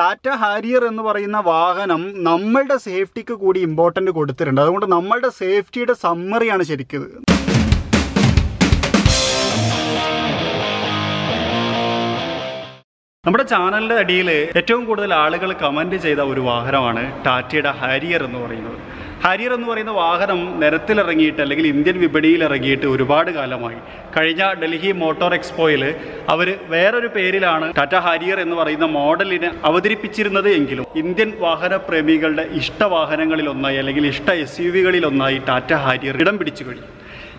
Tata Harrier എന്ന് പറയുന്ന വാഹനം നമ്മളുടെ സേഫ്റ്റിക്ക് കൂടി ഇമ്പോർട്ടന്റ് കൊടുത്തിട്ടുണ്ട് അതുകൊണ്ട് നമ്മളുടെ സേഫ്റ്റിയുടെ സമ്മറിയാണ് ശരിക്കും. നമ്മുടെ ചാനലിന്റെ അടിയിൽ ഏറ്റവും കൂടുതൽ ആളുകൾ കമന്റ് ചെയ്ത ഒരു വാഹനമാണ് ടാറ്റയുടെ ഹാരിയർ എന്ന് പറയുന്നത് ഹാരിയർ എന്ന് പറയുന്ന വാഹനം നിരത്തിലിറങ്ങിയിട്ട് അല്ലെങ്കിൽ ഇന്ത്യൻ വിപണിയിൽ ഇറങ്ങിയിട്ട് ഒരുപാട് കാലമായി. കഴിഞ്ഞ ഡൽഹി മോട്ടോർ എക്സ്പോയിൽ അവർ വേറൊരു പേരിലാണ് ടാറ്റ ഹാരിയർ എന്ന് പറയുന്ന മോഡലിനെ അവതരിപ്പിച്ചിരുന്നത് എങ്കിലും ഇന്ത്യൻ വാഹന പ്രേമികളുടെ ഇഷ്ട വാഹനങ്ങളിൽ ഒന്നായി അല്ലെങ്കിൽ ഇഷ്ട എസ് യു വികളിലൊന്നായി ടാറ്റ ഹാരിയർ ഇടം പിടിച്ചു കഴിഞ്ഞു.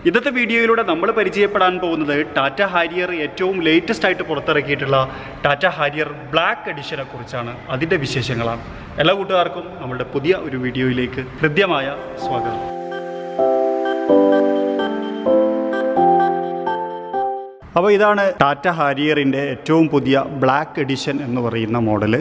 ഇന്നത്തെ വീഡിയോയിലൂടെ നമ്മൾ പരിചയപ്പെടാൻ പോകുന്നത് ടാറ്റ ഹാരിയർ ഏറ്റവും ലേറ്റസ്റ്റ് ആയിട്ട് പുറത്തിറക്കിയിട്ടുള്ള ടാറ്റ ഹാരിയർ ബ്ലാക്ക് എഡിഷനെ കുറിച്ചാണ്. അതിന്റെ വിശേഷങ്ങളാണ്. എല്ലാ കൂട്ടുകാർക്കും നമ്മളുടെ പുതിയ ഒരു വീഡിയോയിലേക്ക് ഹൃദ്യമായ സ്വാഗതം. അപ്പോൾ ഇതാണ് ടാറ്റ ഹാരിയറിന്റെ ഏറ്റവും പുതിയ ബ്ലാക്ക് എഡിഷൻ എന്ന് പറയുന്ന മോഡൽ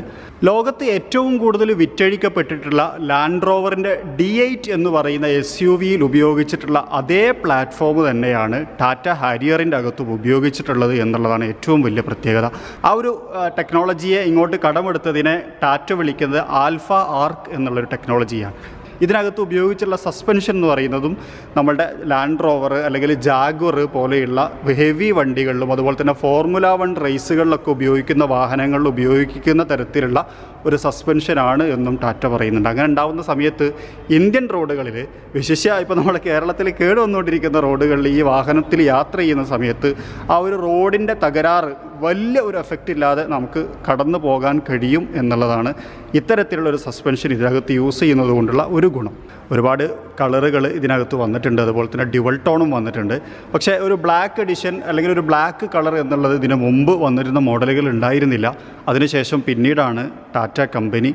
ലോകത്ത് ഏറ്റവും കൂടുതൽ വിറ്റഴിക്കപ്പെട്ടിട്ടുള്ള ലാൻഡ് റോവറിന്റെ ഡി എയ്റ്റ് എന്ന് പറയുന്ന എസ് യു വിയിൽ ഉപയോഗിച്ചിട്ടുള്ള അതേ പ്ലാറ്റ്ഫോം തന്നെയാണ് ടാറ്റ ഹാരിയറിന്റെ അകത്തും ഉപയോഗിച്ചിട്ടുള്ളത് എന്നുള്ളതാണ് ഏറ്റവും വലിയ പ്രത്യേകത. ആ ഒരു ടെക്നോളജിയെ ഇങ്ങോട്ട് കടമെടുത്തതിനെ ടാറ്റ വിളിക്കുന്നത് ആൽഫ ആർക്ക് എന്നുള്ളൊരു ടെക്നോളജിയാണ് ഇതിനകത്ത് ഉപയോഗിച്ചുള്ള സസ്പെൻഷൻ എന്ന് പറയുന്നതും നമ്മളുടെ ലാൻഡ് റോവർ അല്ലെങ്കിൽ ജാഗ്വർ പോലെയുള്ള ഹെവി വണ്ടികളിലും അതുപോലെ തന്നെ ഫോർമുല വൺ റേസുകളിലൊക്കെ ഉപയോഗിക്കുന്ന വാഹനങ്ങളിൽ ഉപയോഗിക്കുന്ന തരത്തിലുള്ള ഒരു സസ്പെൻഷനാണ് എന്നും ടാറ്റ പറയുന്നുണ്ട്. അങ്ങനെ ഉണ്ടാകുന്ന സമയത്ത് ഇന്ത്യൻ റോഡുകളിൽ വിശേഷ ഇപ്പോൾ നമ്മുടെ കേരളത്തിൽ കേടുവന്നുകൊണ്ടിരിക്കുന്ന റോഡുകളിൽ ഈ വാഹനത്തിൽ യാത്ര ചെയ്യുന്ന സമയത്ത് ആ ഒരു റോഡിന്റെ തകരാറ് വലിയ ഒരു എഫക്റ്റ് ഇല്ലാതെ നമുക്ക് കടന്നു പോകാൻ കഴിയും എന്നുള്ളതാണ് ഇത്തരത്തിലുള്ള ഒരു സസ്പെൻഷൻ ഇതിനകത്ത് യൂസ് ചെയ്യുന്നത് കൊണ്ടുള്ള ഒരു ഗുണം. ഒരുപാട് കളറുകൾ ഇതിനകത്ത് വന്നിട്ടുണ്ട്. അതുപോലെ തന്നെ ഡ്യുവൽ ടോണും വന്നിട്ടുണ്ട്. പക്ഷേ ഒരു ബ്ലാക്ക് എഡിഷൻ അല്ലെങ്കിൽ ഒരു ബ്ലാക്ക് കളർ എന്നുള്ളത് ഇതിന് മുമ്പ് വന്നിരുന്ന മോഡലുകൾ ഉണ്ടായിരുന്നില്ല. അതിനുശേഷം പിന്നീടാണ് ടാറ്റ കമ്പനി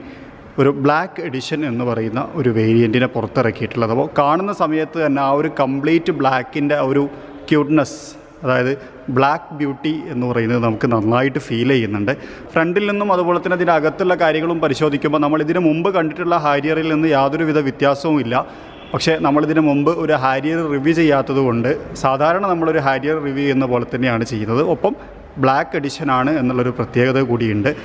ഒരു ബ്ലാക്ക് എഡിഷൻ എന്ന് പറയുന്ന ഒരു വേരിയന്റിനെ പുറത്തിറക്കിയിട്ടുള്ളത്. അപ്പോൾ കാണുന്ന സമയത്ത് തന്നെ ആ ഒരു കംപ്ലീറ്റ് ബ്ലാക്കിന്റെ ഒരു ക്യൂട്ട്നെസ് അതായത് ബ്ലാക്ക് ബ്യൂട്ടി എന്ന് പറയുന്നത് നമുക്ക് നന്നായിട്ട് ഫീൽ ചെയ്യുന്നുണ്ട്. ഫ്രണ്ടിൽ നിന്നും അതുപോലെ തന്നെ ഇതിനകത്തുള്ള കാര്യങ്ങളും പരിശോധിക്കുമ്പോൾ നമ്മൾ ഇതിനു മുമ്പ് കണ്ടിട്ടുള്ള ഹാരിയറിൽ നിന്ന് യാതൊരുവിധ വ്യത്യാസവും ഇല്ല. പക്ഷേ നമ്മളിതിനു മുമ്പ് ഒരു ഹാരിയർ റിവ്യൂ ചെയ്യാത്തത് കൊണ്ട് സാധാരണ നമ്മളൊരു ഹാരിയർ റിവ്യൂ ചെയ്യുന്ന പോലെ തന്നെയാണ് ചെയ്യുന്നത്. ഒപ്പം ബ്ലാക്ക് എഡിഷനാണ് എന്നുള്ളൊരു പ്രത്യേകത കൂടിയുണ്ട്.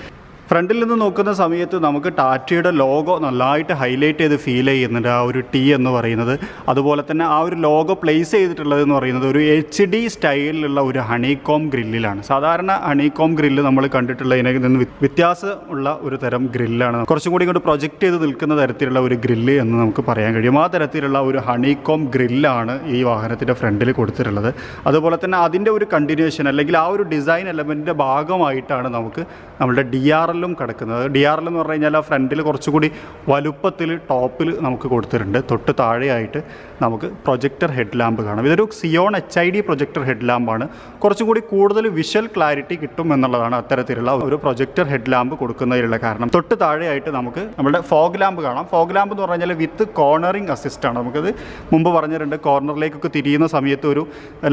ഫ്രണ്ടിൽ നിന്ന് നോക്കുന്ന സമയത്ത് നമുക്ക് ടാറ്റയുടെ ലോഗോ നല്ലതായിട്ട് ഹൈലൈറ്റ് ചെയ്ത് ഫീൽ ചെയ്യുന്നുണ്ട്. ആ ഒരു ടി എന്ന് പറയുന്നത്. അതുപോലെ തന്നെ ആ ഒരു ലോഗോ പ്ലേസ് ചെയ്തിട്ടുള്ളത് എന്ന് പറയുന്നത് ഒരു എച്ച് ഡി സ്റ്റൈലിലുള്ള ഒരു ഹണികോം ഗ്രില്ലിലാണ്. സാധാരണ ഹണികോം ഗ്രില്ല് നമ്മൾ കണ്ടിട്ടുള്ളതിനെ നിന്ന് വ്യ- വ്യത്യാസമുള്ള ഒരു തരം ഗ്രില്ലാണ്. കുറച്ചും കൂടി ഇങ്ങോട്ട് പ്രൊജക്റ്റ് ചെയ്ത് നിൽക്കുന്ന തരത്തിലുള്ള ഒരു ഗ്രില്ല് എന്ന് നമുക്ക് പറയാൻ കഴിയും. ആ തരത്തിലുള്ള ഒരു ഹണികോം ഗ്രില്ലാണ് ഈ വാഹനത്തിന്റെ ഫ്രണ്ടിൽ കൊടുത്തിട്ടുള്ളത്. അതുപോലെ തന്നെ അതിന്റെ ഒരു കണ്ടിന്യൂഷൻ അല്ലെങ്കിൽ ആ ഒരു ഡിസൈൻ എലമെന്റിന്റെ ഭാഗമായിട്ടാണ് നമുക്ക് നമ്മുടെ ഡി ആർ എല്ലും കിടക്കുന്നത്. ഡി ആറിൽ എന്ന് പറഞ്ഞു കഴിഞ്ഞാൽ ആ ഫ്രണ്ടിൽ കുറച്ചുകൂടി വലുപ്പത്തിൽ ടോപ്പിൽ നമുക്ക് കൊടുത്തിട്ടുണ്ട്. തൊട്ട് താഴെയായിട്ട് നമുക്ക് പ്രൊജക്ടർ ഹെഡ് ലാമ്പ് കാണാം. ഇതൊരു xenon H I D projector head ലാമ്പാണ്. കുറച്ചും കൂടി കൂടുതൽ വിഷ്വൽ ക്ലാരിറ്റി കിട്ടും എന്നുള്ളതാണ് അത്തരത്തിലുള്ള ഒരു പ്രൊജക്ടർ ഹെഡ് ലാമ്പ് കൊടുക്കുന്നതിലുള്ള കാരണം. തൊട്ട് താഴെയായിട്ട് നമുക്ക് നമ്മുടെ ഫോഗ് ലാമ്പ് കാണാം. ഫോഗ് ലാമ്പ് എന്ന് പറഞ്ഞാൽ വിത്ത് കോർണറിങ് അസിസ്റ്റ് ആണ്. നമുക്കത് മുമ്പ് പറഞ്ഞിട്ടുണ്ട് കോർണറിലേക്കൊക്കെ തിരിയുന്ന സമയത്ത് ഒരു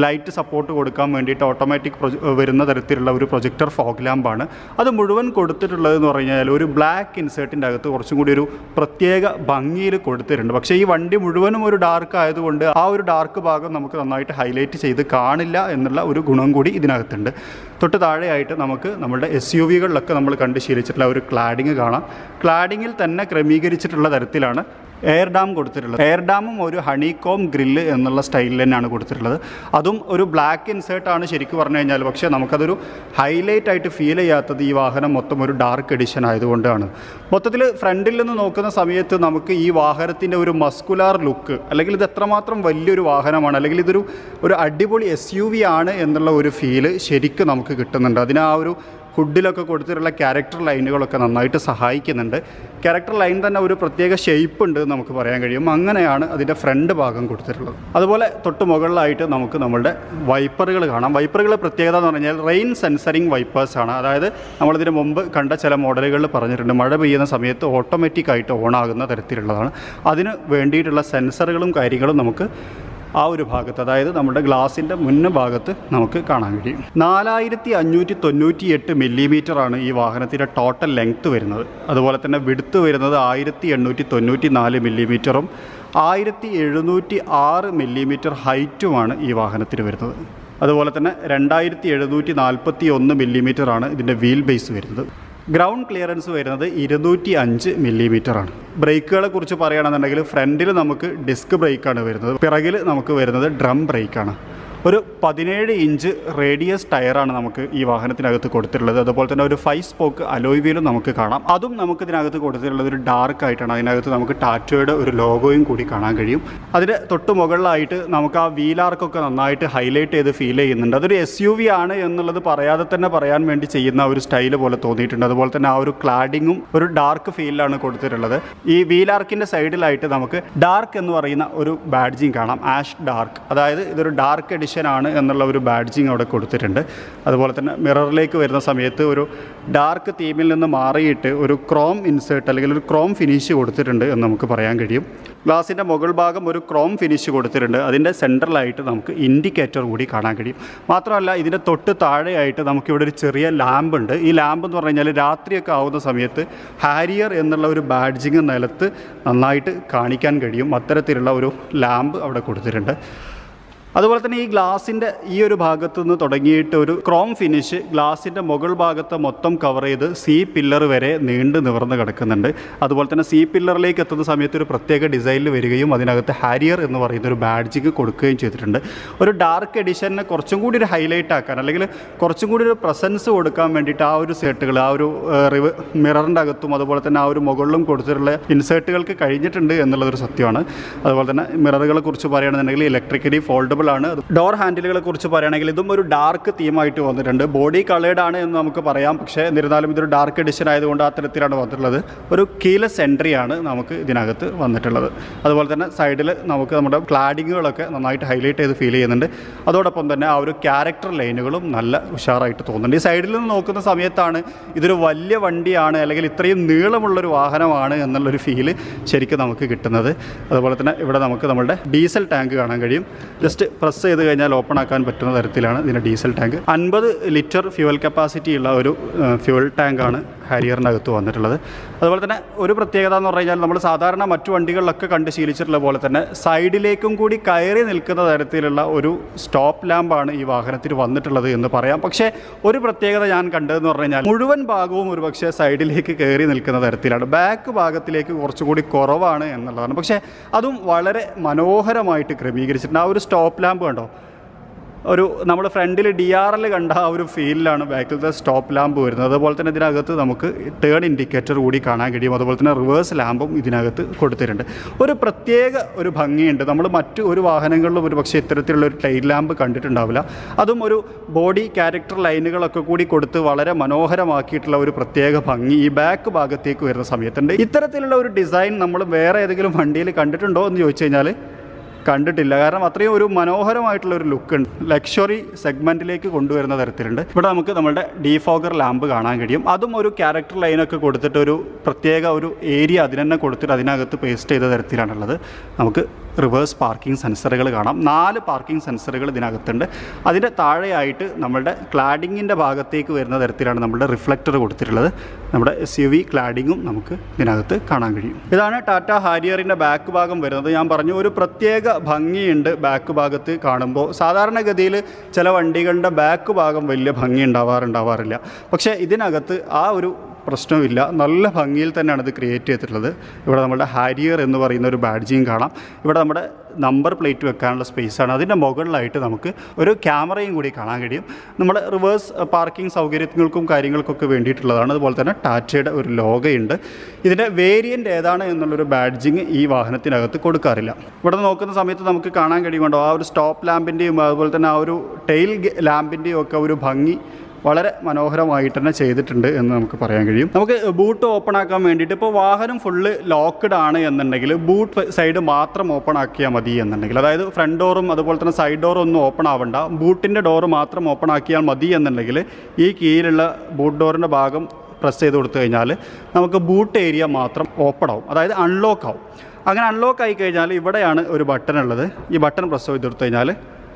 ലൈറ്റ് സപ്പോർട്ട് കൊടുക്കാൻ വേണ്ടിയിട്ട് ഓട്ടോമാറ്റിക് വരുന്ന തരത്തിലുള്ള ഒരു പ്രൊജക്ടർ ഫോഗ് ലാമ്പാണ്. അത് മുഴുവൻ കൊടുത്തിട്ടുള്ളത് എന്ന് പറഞ്ഞു കഴിഞ്ഞാൽ ഒരു ബ്ലാക്ക് ഇൻസേർട്ടിന്റെ അകത്ത് കുറച്ചും കൂടി ഒരു പ്രത്യേക ഭംഗിയിൽ കൊടുത്തിട്ടുണ്ട്. പക്ഷേ ഈ വണ്ടി മുഴുവനും ഒരു ഡാർക്ക് ആയതുകൊണ്ട് ആ ഒരു ഡാർക്ക് ഭാഗം നമുക്ക് നന്നായിട്ട് ഹൈലൈറ്റ് ചെയ്ത് കാണില്ല എന്നുള്ള ഒരു ഗുണം കൂടി ഇതിനകത്തുണ്ട്. തൊട്ട് താഴെയായിട്ട് നമുക്ക് നമ്മുടെ എസ് യു വികളിലൊക്കെ നമ്മൾ കണ്ട് ശീലിച്ചിട്ടുള്ള ഒരു ക്ലാഡിങ് കാണാം. ക്ലാഡിങ്ങിൽ തന്നെ ക്രമീകരിച്ചിട്ടുള്ള തരത്തിലാണ് എയർ ഡാം കൊടുത്തിട്ടുള്ളത്. എയർ ഡാമും ഒരു ഹണികോം ഗ്രില്ല് എന്നുള്ള സ്റ്റൈലിൽ തന്നെയാണ് കൊടുത്തിട്ടുള്ളത്. അതും ഒരു ബ്ലാക്ക് ഇൻസേർട്ടാണ് ശരിക്കും പറഞ്ഞു കഴിഞ്ഞാൽ. പക്ഷേ നമുക്കതൊരു ഹൈലൈറ്റ് ആയിട്ട് ഫീൽ ചെയ്യാത്തത് ഈ വാഹനം മൊത്തം ഒരു ഡാർക്ക് എഡിഷൻ ആയതുകൊണ്ടാണ്. മൊത്തത്തിൽ ഫ്രണ്ടിൽ നിന്ന് നോക്കുന്ന സമയത്ത് നമുക്ക് ഈ വാഹനത്തിന്റെ ഒരു മസ്കുലാർ ലുക്ക് അല്ലെങ്കിൽ ഇത് എത്രമാത്രം വലിയൊരു വാഹനമാണ് അല്ലെങ്കിൽ ഇതൊരു ഒരു അടിപൊളി എസ് യു വി ആണ് എന്നുള്ള ഒരു ഫീൽ ശരിക്കും നമുക്ക് കിട്ടുന്നുണ്ട്. അതിന് ആ ഒരു ഹുഡിലൊക്കെ കൊടുത്തിട്ടുള്ള ക്യാരക്ടർ ലൈനുകളൊക്കെ നന്നായിട്ട് സഹായിക്കുന്നുണ്ട്. ക്യാരക്ടർ ലൈൻ തന്നെ ഒരു പ്രത്യേക ഷേപ്പ് ഉണ്ട് നമുക്ക് പറയാൻ കഴിയും. അങ്ങനെയാണ് അതിന്റെ ഫ്രണ്ട് ഭാഗം കൊടുത്തിട്ടുള്ളത്. അതുപോലെ തൊട്ട് മുകളിലായിട്ട് നമുക്ക് നമ്മളുടെ വൈപ്പറുകൾ കാണാം. വൈപ്പറുകളുടെ പ്രത്യേകത എന്ന് പറഞ്ഞാൽ റെയിൻ സെൻസറിങ് വൈപ്പേഴ്സാണ് അതായത് നമ്മളിതിന് മുമ്പ് കണ്ട ചില മോഡലുകളിൽ പറഞ്ഞിട്ടുണ്ട് മഴ പെയ്യുന്ന സമയത്ത് ഓട്ടോമാറ്റിക്കായിട്ട് ഓണാകുന്ന തരത്തിലുള്ളതാണ്. അതിന് വേണ്ടിയിട്ടുള്ള സെൻസറുകളും കാര്യങ്ങളും നമുക്ക് ആ ഒരു ഭാഗത്ത് അതായത് നമ്മുടെ ഗ്ലാസിന്റെ മുന്ന ഭാഗത്ത് നമുക്ക് കാണാൻ കഴിയും. നാലായിരത്തി അഞ്ഞൂറ്റി തൊണ്ണൂറ്റി എട്ട് മില്ലിമീറ്ററാണ് ഈ വാഹനത്തിന്റെ ടോട്ടൽ ലെങ്ത്ത് വരുന്നത്. അതുപോലെ തന്നെ വിടുത്ത് വരുന്നത് ആയിരത്തി എണ്ണൂറ്റി തൊണ്ണൂറ്റി നാല് മില്ലിമീറ്ററും ആയിരത്തി എഴുന്നൂറ്റി ആറ് മില്ലിമീറ്റർ ഹൈറ്റുമാണ് ഈ വാഹനത്തിന് വരുന്നത്. അതുപോലെ തന്നെ രണ്ടായിരത്തി എഴുന്നൂറ്റി നാൽപ്പത്തി ഒന്ന് മില്ലിമീറ്ററാണ് ഇതിന്റെ വീൽ ബേസ് വരുന്നത്. ഗ്രൗണ്ട് ക്ലിയറൻസ് വരുന്നത് ഇരുന്നൂറ്റി അഞ്ച് മില്ലിമീറ്ററാണ്. ബ്രേക്കുകളെ കുറിച്ച് പറയുകയാണെന്നുണ്ടെങ്കിൽ ഫ്രണ്ടിൽ നമുക്ക് ഡിസ്ക് ബ്രേക്കാണ് വരുന്നത്. പിറകിൽ നമുക്ക് വരുന്നത് ഡ്രം ബ്രേക്കാണ്. ഒരു പതിനേഴ് ഇഞ്ച് റേഡിയസ് ടയറാണ് നമുക്ക് ഈ വാഹനത്തിനകത്ത് കൊടുത്തിട്ടുള്ളത്. അതുപോലെ തന്നെ ഒരു ഫൈവ് സ്പോക്ക് അലോയ് വീലും നമുക്ക് കാണാം. അതും നമുക്ക് ഇതിനകത്ത് കൊടുത്തിട്ടുള്ളത് ഒരു ഡാർക്ക് ആയിട്ടാണ്. അതിനകത്ത് നമുക്ക് ടാറ്റോയുടെ ഒരു ലോഗോയും കൂടി കാണാൻ കഴിയും. അതിന് തൊട്ട് മുകളിലായിട്ട് നമുക്ക് ആ വീലാർക്കൊക്കെ നന്നായിട്ട് ഹൈലൈറ്റ് ചെയ്ത് ഫീൽ ചെയ്യുന്നുണ്ട്. അതൊരു എസ് യു വി ആണ് എന്നുള്ളത് പറയാതെ തന്നെ പറയാൻ വേണ്ടി ചെയ്യുന്ന ഒരു സ്റ്റൈൽ പോലെ തോന്നിയിട്ടുണ്ട്. അതുപോലെ തന്നെ ആ ഒരു ക്ലാഡിങ്ങും ഒരു ഡാർക്ക് ഫീലിലാണ് കൊടുത്തിട്ടുള്ളത്. ഈ വീലാർക്കിന്റെ സൈഡിലായിട്ട് നമുക്ക് ഡാർക്ക് എന്ന് പറയുന്ന ഒരു ബാഡ്ജിങ് കാണാം. ആഷ് ഡാർക്ക് അതായത് ഇതൊരു ഡാർക്ക് എഡിഷൻ ആണ് എന്നുള്ള ഒരു ബാഡ്ജിങ് അവിടെ കൊടുത്തിട്ടുണ്ട്. അതുപോലെ തന്നെ മിററിലേക്ക് വരുന്ന സമയത്ത് ഒരു ഡാർക്ക് തീമിൽ നിന്ന് മാറിയിട്ട് ഒരു ക്രോം ഇൻസേർട്ട് അല്ലെങ്കിൽ ഒരു ക്രോം ഫിനിഷ് കൊടുത്തിട്ടുണ്ട് എന്ന് നമുക്ക് പറയാൻ കഴിയും. ഗ്ലാസിന്റെ മുകൾ ഭാഗം ഒരു ക്രോം ഫിനിഷ് കൊടുത്തിട്ടുണ്ട്. അതിന്റെ സെൻട്രലായിട്ട് നമുക്ക് ഇൻഡിക്കേറ്റർ കൂടി കാണാൻ കഴിയും. മാത്രമല്ല ഇതിന്റെ തൊട്ട് താഴെയായിട്ട് നമുക്കിവിടെ ഒരു ചെറിയ ലാമ്പ് ഉണ്ട്. ഈ ലാമ്പ് എന്ന് പറഞ്ഞു കഴിഞ്ഞാൽ രാത്രിയൊക്കെ ആവുന്ന സമയത്ത് ഹാരിയർ എന്നുള്ള ഒരു ബാഡ്ജിങ് നിലത്ത് നന്നായിട്ട് കാണിക്കാൻ കഴിയും. അത്തരത്തിലുള്ള ഒരു ലാമ്പ് അവിടെ കൊടുത്തിട്ടുണ്ട്. അതുപോലെ തന്നെ ഈ ഗ്ലാസിന്റെ ഈ ഒരു ഭാഗത്തു നിന്ന് തുടങ്ങിയിട്ട് ഒരു ക്രോം ഫിനിഷ് ഗ്ലാസിന്റെ മുകൾ ഭാഗത്ത് മൊത്തം കവർ ചെയ്ത് സി പില്ലർ വരെ നീണ്ടു നിവർന്ന് കിടക്കുന്നുണ്ട്. അതുപോലെ തന്നെ സി പില്ലറിലേക്ക് എത്തുന്ന സമയത്ത് ഒരു പ്രത്യേക ഡിസൈനിൽ വരികയും അതിനകത്ത് ഹാരിയർ എന്ന് പറയുന്ന ഒരു ബാഡ്ജിക്ക് കൊടുക്കുകയും ചെയ്തിട്ടുണ്ട്. ഒരു ഡാർക്ക് എഡിഷനെ കുറച്ചും കൂടി ഒരു ഹൈലൈറ്റ് ആക്കാൻ അല്ലെങ്കിൽ കുറച്ചും കൂടി ഒരു പ്രസൻസ് കൊടുക്കാൻ വേണ്ടിയിട്ട് ആ ഒരു സെട്ടുകൾ ആ ഒരു റിവ് മിററിന്റെ അകത്തും അതുപോലെ തന്നെ ആ ഒരു മുകളിലും കൊടുത്തിട്ടുള്ള ഇൻസേർട്ടുകൾക്ക് കഴിഞ്ഞിട്ടുണ്ട് എന്നുള്ളതൊരു സത്യമാണ്. അതുപോലെ തന്നെ മിററുകളെ കുറിച്ച് പറയുകയാണെന്നുണ്ടെങ്കിൽ ഇലക്ട്രിക്കലി ഫോൾഡബിൾ ആണ് ഡോർ ഹാൻഡിലുകളെ കുറിച്ച് പറയുകയാണെങ്കിൽ ഇതും ഒരു ഡാർക്ക് തീമായിട്ട് വന്നിട്ടുണ്ട്. ബോഡി കളേഡ് ആണ് എന്ന് നമുക്ക് പറയാം. പക്ഷേ എന്നിരുന്നാലും ഇതൊരു ഡാർക്ക് എഡിഷൻ ആയതുകൊണ്ട് അത്തരത്തിലാണ് വന്നിട്ടുള്ളത്. ഒരു കീലെസ് എൻട്രി ആണ് നമുക്ക് ഇതിനകത്ത് വന്നിട്ടുള്ളത്. അതുപോലെ തന്നെ സൈഡിൽ നമുക്ക് നമ്മുടെ ക്ലാഡിങ്ങുകളൊക്കെ നന്നായിട്ട് ഹൈലൈറ്റ് ചെയ്ത് ഫീൽ ചെയ്യുന്നുണ്ട്. അതോടൊപ്പം തന്നെ ആ ഒരു ക്യാരക്ടർ ലൈനുകളും നല്ല ഉഷാറായിട്ട് തോന്നുന്നുണ്ട്. ഈ സൈഡിൽ നിന്ന് നോക്കുന്ന സമയത്താണ് ഇതൊരു വലിയ വണ്ടിയാണ് അല്ലെങ്കിൽ ഇത്രയും നീളമുള്ളൊരു വാഹനമാണ് എന്നുള്ളൊരു ഫീൽ ശരിക്കും നമുക്ക് കിട്ടുന്നത്. അതുപോലെ തന്നെ ഇവിടെ നമുക്ക് നമ്മുടെ ഡീസൽ ടാങ്ക് കാണാൻ കഴിയും. ജസ്റ്റ് പ്രസ് ചെയ്ത് കഴിഞ്ഞാൽ ഓപ്പൺ ആക്കാൻ പറ്റുന്ന തരത്തിലാണ് ഇതിന്റെ ഡീസൽ ടാങ്ക്. അൻപത് ലിറ്റർ ഫ്യൂവൽ കപ്പാസിറ്റി ഉള്ള ഒരു ഫ്യൂവൽ ടാങ്കാണ് ഹാരിയറിന്റെ അകത്ത് വന്നിട്ടുള്ളത്. അതുപോലെ തന്നെ ഒരു പ്രത്യേകത എന്ന് പറഞ്ഞു കഴിഞ്ഞാൽ നമ്മൾ സാധാരണ മറ്റു വണ്ടികളിലൊക്കെ കണ്ട് ശീലിച്ചിട്ടുള്ള പോലെ തന്നെ സൈഡിലേക്കും കൂടി കയറി നിൽക്കുന്ന തരത്തിലുള്ള ഒരു സ്റ്റോപ്പ് ലാമ്പാണ് ഈ വാഹനത്തിൽ വന്നിട്ടുള്ളത് എന്ന് പറയാം. പക്ഷേ ഒരു പ്രത്യേകത ഞാൻ കണ്ടതെന്ന് പറഞ്ഞു കഴിഞ്ഞാൽ മുഴുവൻ ഭാഗവും ഒരു പക്ഷേ സൈഡിലേക്ക് കയറി നിൽക്കുന്ന തരത്തിലാണ്. ബാക്ക് ഭാഗത്തിലേക്ക് കുറച്ചുകൂടി കുറവാണ് എന്നുള്ളതാണ്. പക്ഷേ അതും വളരെ മനോഹരമായിട്ട് ക്രമീകരിച്ചിട്ടുണ്ട്. ആ ഒരു സ്റ്റോപ്പ് ലാമ്പ് കണ്ടോ? ഒരു നമ്മൾ ഫ്രണ്ടിൽ ഡി ആർ എൽ കണ്ട ആ ഒരു ഫീലിലാണ് ബാക്കിലത്തെ സ്റ്റോപ്പ് ലാമ്പ് വരുന്നത്. അതുപോലെ തന്നെ ഇതിനകത്ത് നമുക്ക് ടേൺ ഇൻഡിക്കേറ്റർ കൂടി കാണാൻ കഴിയും. അതുപോലെ തന്നെ റിവേഴ്സ് ലാമ്പും ഇതിനകത്ത് കൊടുത്തിട്ടുണ്ട്. ഒരു പ്രത്യേക ഒരു ഭംഗിയുണ്ട്. നമ്മൾ മറ്റു ഒരു വാഹനങ്ങളിലും ഒരു പക്ഷേ ഇത്തരത്തിലുള്ള ഒരു ടൈൽ ലാമ്പ് കണ്ടിട്ടുണ്ടാവില്ല. അതും ഒരു ബോഡി ക്യാരക്ടർ ലൈനുകളൊക്കെ കൂടി കൊടുത്ത് വളരെ മനോഹരമാക്കിയിട്ടുള്ള ഒരു പ്രത്യേക ഭംഗി ഈ ബാക്ക് ഭാഗത്തേക്ക് വരുന്ന സമയത്തുണ്ട്. ഇത്തരത്തിലുള്ള ഒരു ഡിസൈൻ നമ്മൾ വേറെ ഏതെങ്കിലും വണ്ടിയിൽ കണ്ടിട്ടുണ്ടോ എന്ന് ചോദിച്ചു കഴിഞ്ഞാൽ കണ്ടിട്ടില്ല. കാരണം അത്രയും ഒരു മനോഹരമായിട്ടുള്ള ഒരു ലുക്ക് ഉണ്ട്. ലക്ഷറി സെഗ്മെന്റിലേക്ക് കൊണ്ടുവരുന്ന തരത്തിലുണ്ട്. ഇവിടെ നമുക്ക് നമ്മുടെ ഡീഫോഗർ ലാമ്പ് കാണാൻ കഴിയും. അതും ഒരു ക്യാരക്ടർ ലൈനൊക്കെ കൊടുത്തിട്ട് ഒരു പ്രത്യേക ഒരു ഏരിയ അതിനെ കൊടുത്തിട്ട് അതിനകത്ത് പേസ്റ്റ് ചെയ്ത തരത്തിലാണുള്ളത്. നമുക്ക് റിവേഴ്സ് പാർക്കിംഗ് സെൻസറുകൾ കാണാം. നാല് പാർക്കിംഗ് സെൻസറുകൾ ഇതിനകത്തുണ്ട്. അതിന്റെ താഴെയായിട്ട് നമ്മളുടെ ക്ലാഡിങ്ങിന്റെ ഭാഗത്തേക്ക് വരുന്ന തരത്തിലാണ് നമ്മുടെ റിഫ്ലക്ടർ കൊടുത്തിട്ടുള്ളത്. നമ്മുടെ എസ് യു വി ക്ലാഡിങ്ങും നമുക്ക് ഇതിനകത്ത് കാണാൻ കഴിയും. ഇതാണ് ടാറ്റ ഹാരിയറിന്റെ ബാക്ക് ഭാഗം വരുന്നത്. ഞാൻ പറഞ്ഞു ഒരു പ്രത്യേക ഭംഗിയുണ്ട് ബാക്ക് ഭാഗത്ത് കാണുമ്പോൾ. സാധാരണഗതിയിൽ ചില വണ്ടികളുടെ ബാക്ക് ഭാഗം വലിയ ഭംഗി ഉണ്ടാവാറുണ്ടാവാറില്ല. പക്ഷേ ഇതിനകത്ത് ആ ഒരു പ്രശ്നമില്ല. നല്ല ഭംഗിയിൽ തന്നെയാണ് ഇത് ക്രിയേറ്റ് ചെയ്തിട്ടുള്ളത്. ഇവിടെ നമ്മുടെ ഹാരിയർ എന്ന് പറയുന്ന ഒരു ബാഡ്ജിയും കാണാം. ഇവിടെ നമ്മുടെ നമ്പർ പ്ലേറ്റ് വെക്കാനുള്ള സ്പേസാണ് അതിന്റെ മുകളിലായിട്ട് നമുക്ക് ഒരു ക്യാമറയും കൂടി കാണാൻ കഴിയും. നമ്മൾ റിവേഴ്സ് പാർക്കിംഗ് സൗകര്യങ്ങൾക്കും കാര്യങ്ങൾക്കൊക്കെ വേണ്ടിയിട്ടുള്ളതാണ്. അതുപോലെ തന്നെ ടാറ്റയുടെ ഒരു ലോഗയുണ്ട്. ഇതിന്റെ വേരിയന്റ് ഏതാണ് എന്നുള്ളൊരു ബാഡ്ജിങ് ഈ വാഹനത്തിനകത്ത് കൊടുക്കാറില്ല. ഇവിടെ നോക്കുന്ന സമയത്ത് നമുക്ക് കാണാൻ കഴിയുമുണ്ടോ ആ ഒരു സ്റ്റോപ്പ് ലാമ്പിന്റെയും അതുപോലെ തന്നെ ആ ഒരു ടെയിൽ ലാമ്പിന്റെയും ഒക്കെ ഒരു ഭംഗി വളരെ മനോഹരമായിട്ട് തന്നെ ചെയ്തിട്ടുണ്ട് എന്ന് നമുക്ക് പറയാൻ കഴിയും. നമുക്ക് ബൂട്ട് ഓപ്പൺ ആക്കാൻ വേണ്ടിയിട്ട് ഇപ്പോൾ വാഹനം ഫുള്ള് ലോക്ക്ഡ് ആണ് എന്നുണ്ടെങ്കിൽ ബൂട്ട് സൈഡ് മാത്രം ഓപ്പൺ ആക്കിയാൽ മതി എന്നുണ്ടെങ്കിൽ. അതായത് ഫ്രണ്ട് ഡോറും അതുപോലെ തന്നെ സൈഡ് ഡോറും ഒന്നും ഓപ്പൺ ആവണ്ട. ബൂട്ടിന്റെ ഡോറ് മാത്രം ഓപ്പൺ ആക്കിയാൽ മതി എന്നുണ്ടെങ്കിൽ ഈ കീഴിലുള്ള ബൂട്ട് ഡോറിന്റെ ഭാഗം പ്രസ് ചെയ്ത് കൊടുത്തു കഴിഞ്ഞാൽ നമുക്ക് ബൂട്ട് ഏരിയ മാത്രം ഓപ്പൺ ആവും. അതായത് അൺലോക്ക് ആവും. അങ്ങനെ അൺലോക്ക് ആയി കഴിഞ്ഞാൽ ഇവിടെയാണ് ഒരു ബട്ടൺ ഉള്ളത്. ഈ ബട്ടൺ പ്രസ് ചെയ്ത് കൊടുത്തു കഴിഞ്ഞാൽ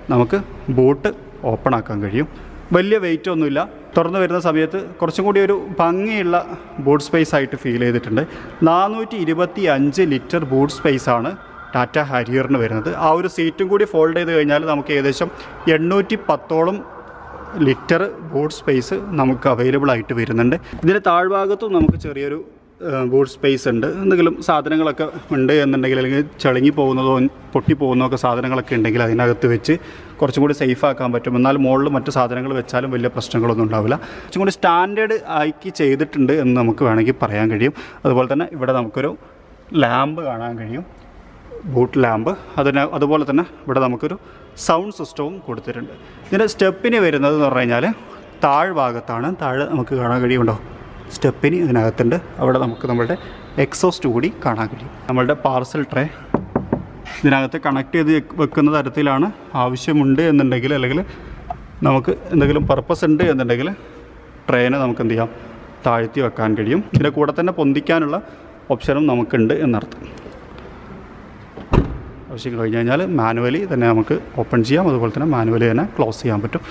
നമുക്ക് ബൂട്ട് ഓപ്പൺ ആക്കാൻ കഴിയും. വലിയ വെയിറ്റ് ഒന്നുമില്ല. തുറന്നു വരുന്ന സമയത്ത് കുറച്ചും കൂടി ഒരു ഭംഗിയുള്ള ബൂട്ട് സ്പേസ് ആയിട്ട് ഫീൽ ചെയ്തിട്ടുണ്ട്. നാനൂറ്റി ഇരുപത്തി അഞ്ച് ലിറ്റർ ബൂട്ട് സ്പേസ് ആണ് ടാറ്റ ഹാരിയറിന് വരുന്നത്. ആ ഒരു സീറ്റും കൂടി ഫോൾഡ് ചെയ്ത് കഴിഞ്ഞാൽ നമുക്ക് ഏകദേശം എണ്ണൂറ്റി പത്തോളം ലിറ്റർ ബോട്ട് സ്പേസ് നമുക്ക് അവൈലബിൾ ആയിട്ട് വരുന്നുണ്ട്. ഇതിന്റെ താഴ്ഭാഗത്തും നമുക്ക് ചെറിയൊരു ബൂട്ട് സ്പേസ് ഉണ്ട്. എന്തെങ്കിലും സാധനങ്ങളൊക്കെ ഉണ്ട് എന്നുണ്ടെങ്കിൽ അല്ലെങ്കിൽ ചളുങ്ങി പോകുന്നതോ പൊട്ടി പോകുന്നതോ ഒക്കെ സാധനങ്ങളൊക്കെ ഉണ്ടെങ്കിൽ അതിനകത്ത് വെച്ച് കുറച്ചും കൂടി സേഫ് ആക്കാൻ പറ്റും. എന്നാൽ മുകളിൽ മറ്റ് സാധനങ്ങൾ വെച്ചാലും വലിയ പ്രശ്നങ്ങളൊന്നും ഉണ്ടാവില്ല. കുറച്ചും കൂടി സ്റ്റാൻഡേർഡ് ആക്കി ചെയ്തിട്ടുണ്ട് എന്ന് നമുക്ക് വേണമെങ്കിൽ പറയാൻ കഴിയും. അതുപോലെ തന്നെ ഇവിടെ നമുക്കൊരു ലാമ്പ് കാണാൻ കഴിയും. Boot lamp. അതിന് അതുപോലെ തന്നെ ഇവിടെ നമുക്കൊരു സൗണ്ട് സിസ്റ്റവും കൊടുത്തിട്ടുണ്ട്. ഇതിന്റെ സ്റ്റെപ്പിന് വരുന്നത് എന്ന് പറഞ്ഞു കഴിഞ്ഞാൽ താഴ്ഭാഗത്താണ്. താഴെ നമുക്ക് കാണാൻ കഴിയുമുണ്ടോ സ്റ്റെപ്പിന് ഇതിനകത്തുണ്ട്. അവിടെ നമുക്ക് നമ്മളുടെ എക്സോസ്റ്റ് കൂടി കാണാൻ കഴിയും. നമ്മളുടെ പാർസൽ ട്രേ ഇതിനകത്ത് കണക്ട് ചെയ്ത് വെക്കുന്ന തരത്തിലാണ് ആവശ്യമുണ്ട് എന്നുണ്ടെങ്കിൽ അല്ലെങ്കിൽ നമുക്ക് എന്തെങ്കിലും പർപ്പസ് ഉണ്ട് എന്നുണ്ടെങ്കിൽ ട്രെയിനെ നമുക്ക് എന്ത് ചെയ്യാം താഴ്ത്തി വെക്കാൻ കഴിയും. ഇതിന്റെ കൂടെ തന്നെ പൊന്തിക്കാനുള്ള ഓപ്ഷനും നമുക്കുണ്ട് എന്നർത്ഥം. ആവശ്യം കഴിഞ്ഞ് കഴിഞ്ഞാൽ മാനുവലി തന്നെ നമുക്ക് ഓപ്പൺ ചെയ്യാം. അതുപോലെ തന്നെ മാനുവലി തന്നെ ക്ലോസ് ചെയ്യാൻ പറ്റും.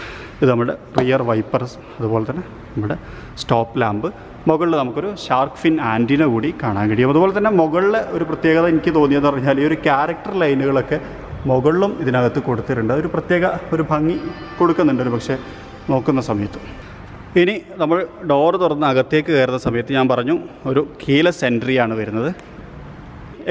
ഇത് നമ്മുടെ റിയർ വൈപ്പർസ് അതുപോലെ തന്നെ നമ്മുടെ സ്റ്റോപ്പ് ലാമ്പ്. മുകളിൽ നമുക്കൊരു ഷാർക്ക് ഫിൻ ആന്റിന കൂടി കാണാൻ കഴിയും. അതുപോലെ തന്നെ മുകളിലെ ഒരു പ്രത്യേകത എനിക്ക് തോന്നിയതെന്ന് പറഞ്ഞാൽ ഈ ഒരു ക്യാരക്ടർ ലൈനുകളൊക്കെ മുകളിലും ഇതിനകത്ത് കൊടുത്തിട്ടുണ്ട്. ഒരു പ്രത്യേക ഒരു ഭംഗി കൊടുക്കുന്നുണ്ട് ഒരു പക്ഷേ നോക്കുന്ന സമയത്ത്. ഇനി നമ്മൾ ഡോർ തുറന്ന് അകത്തേക്ക് കയറുന്ന സമയത്ത് ഞാൻ പറഞ്ഞു ഒരു കീലസ് എൻട്രിയാണ് വരുന്നത്.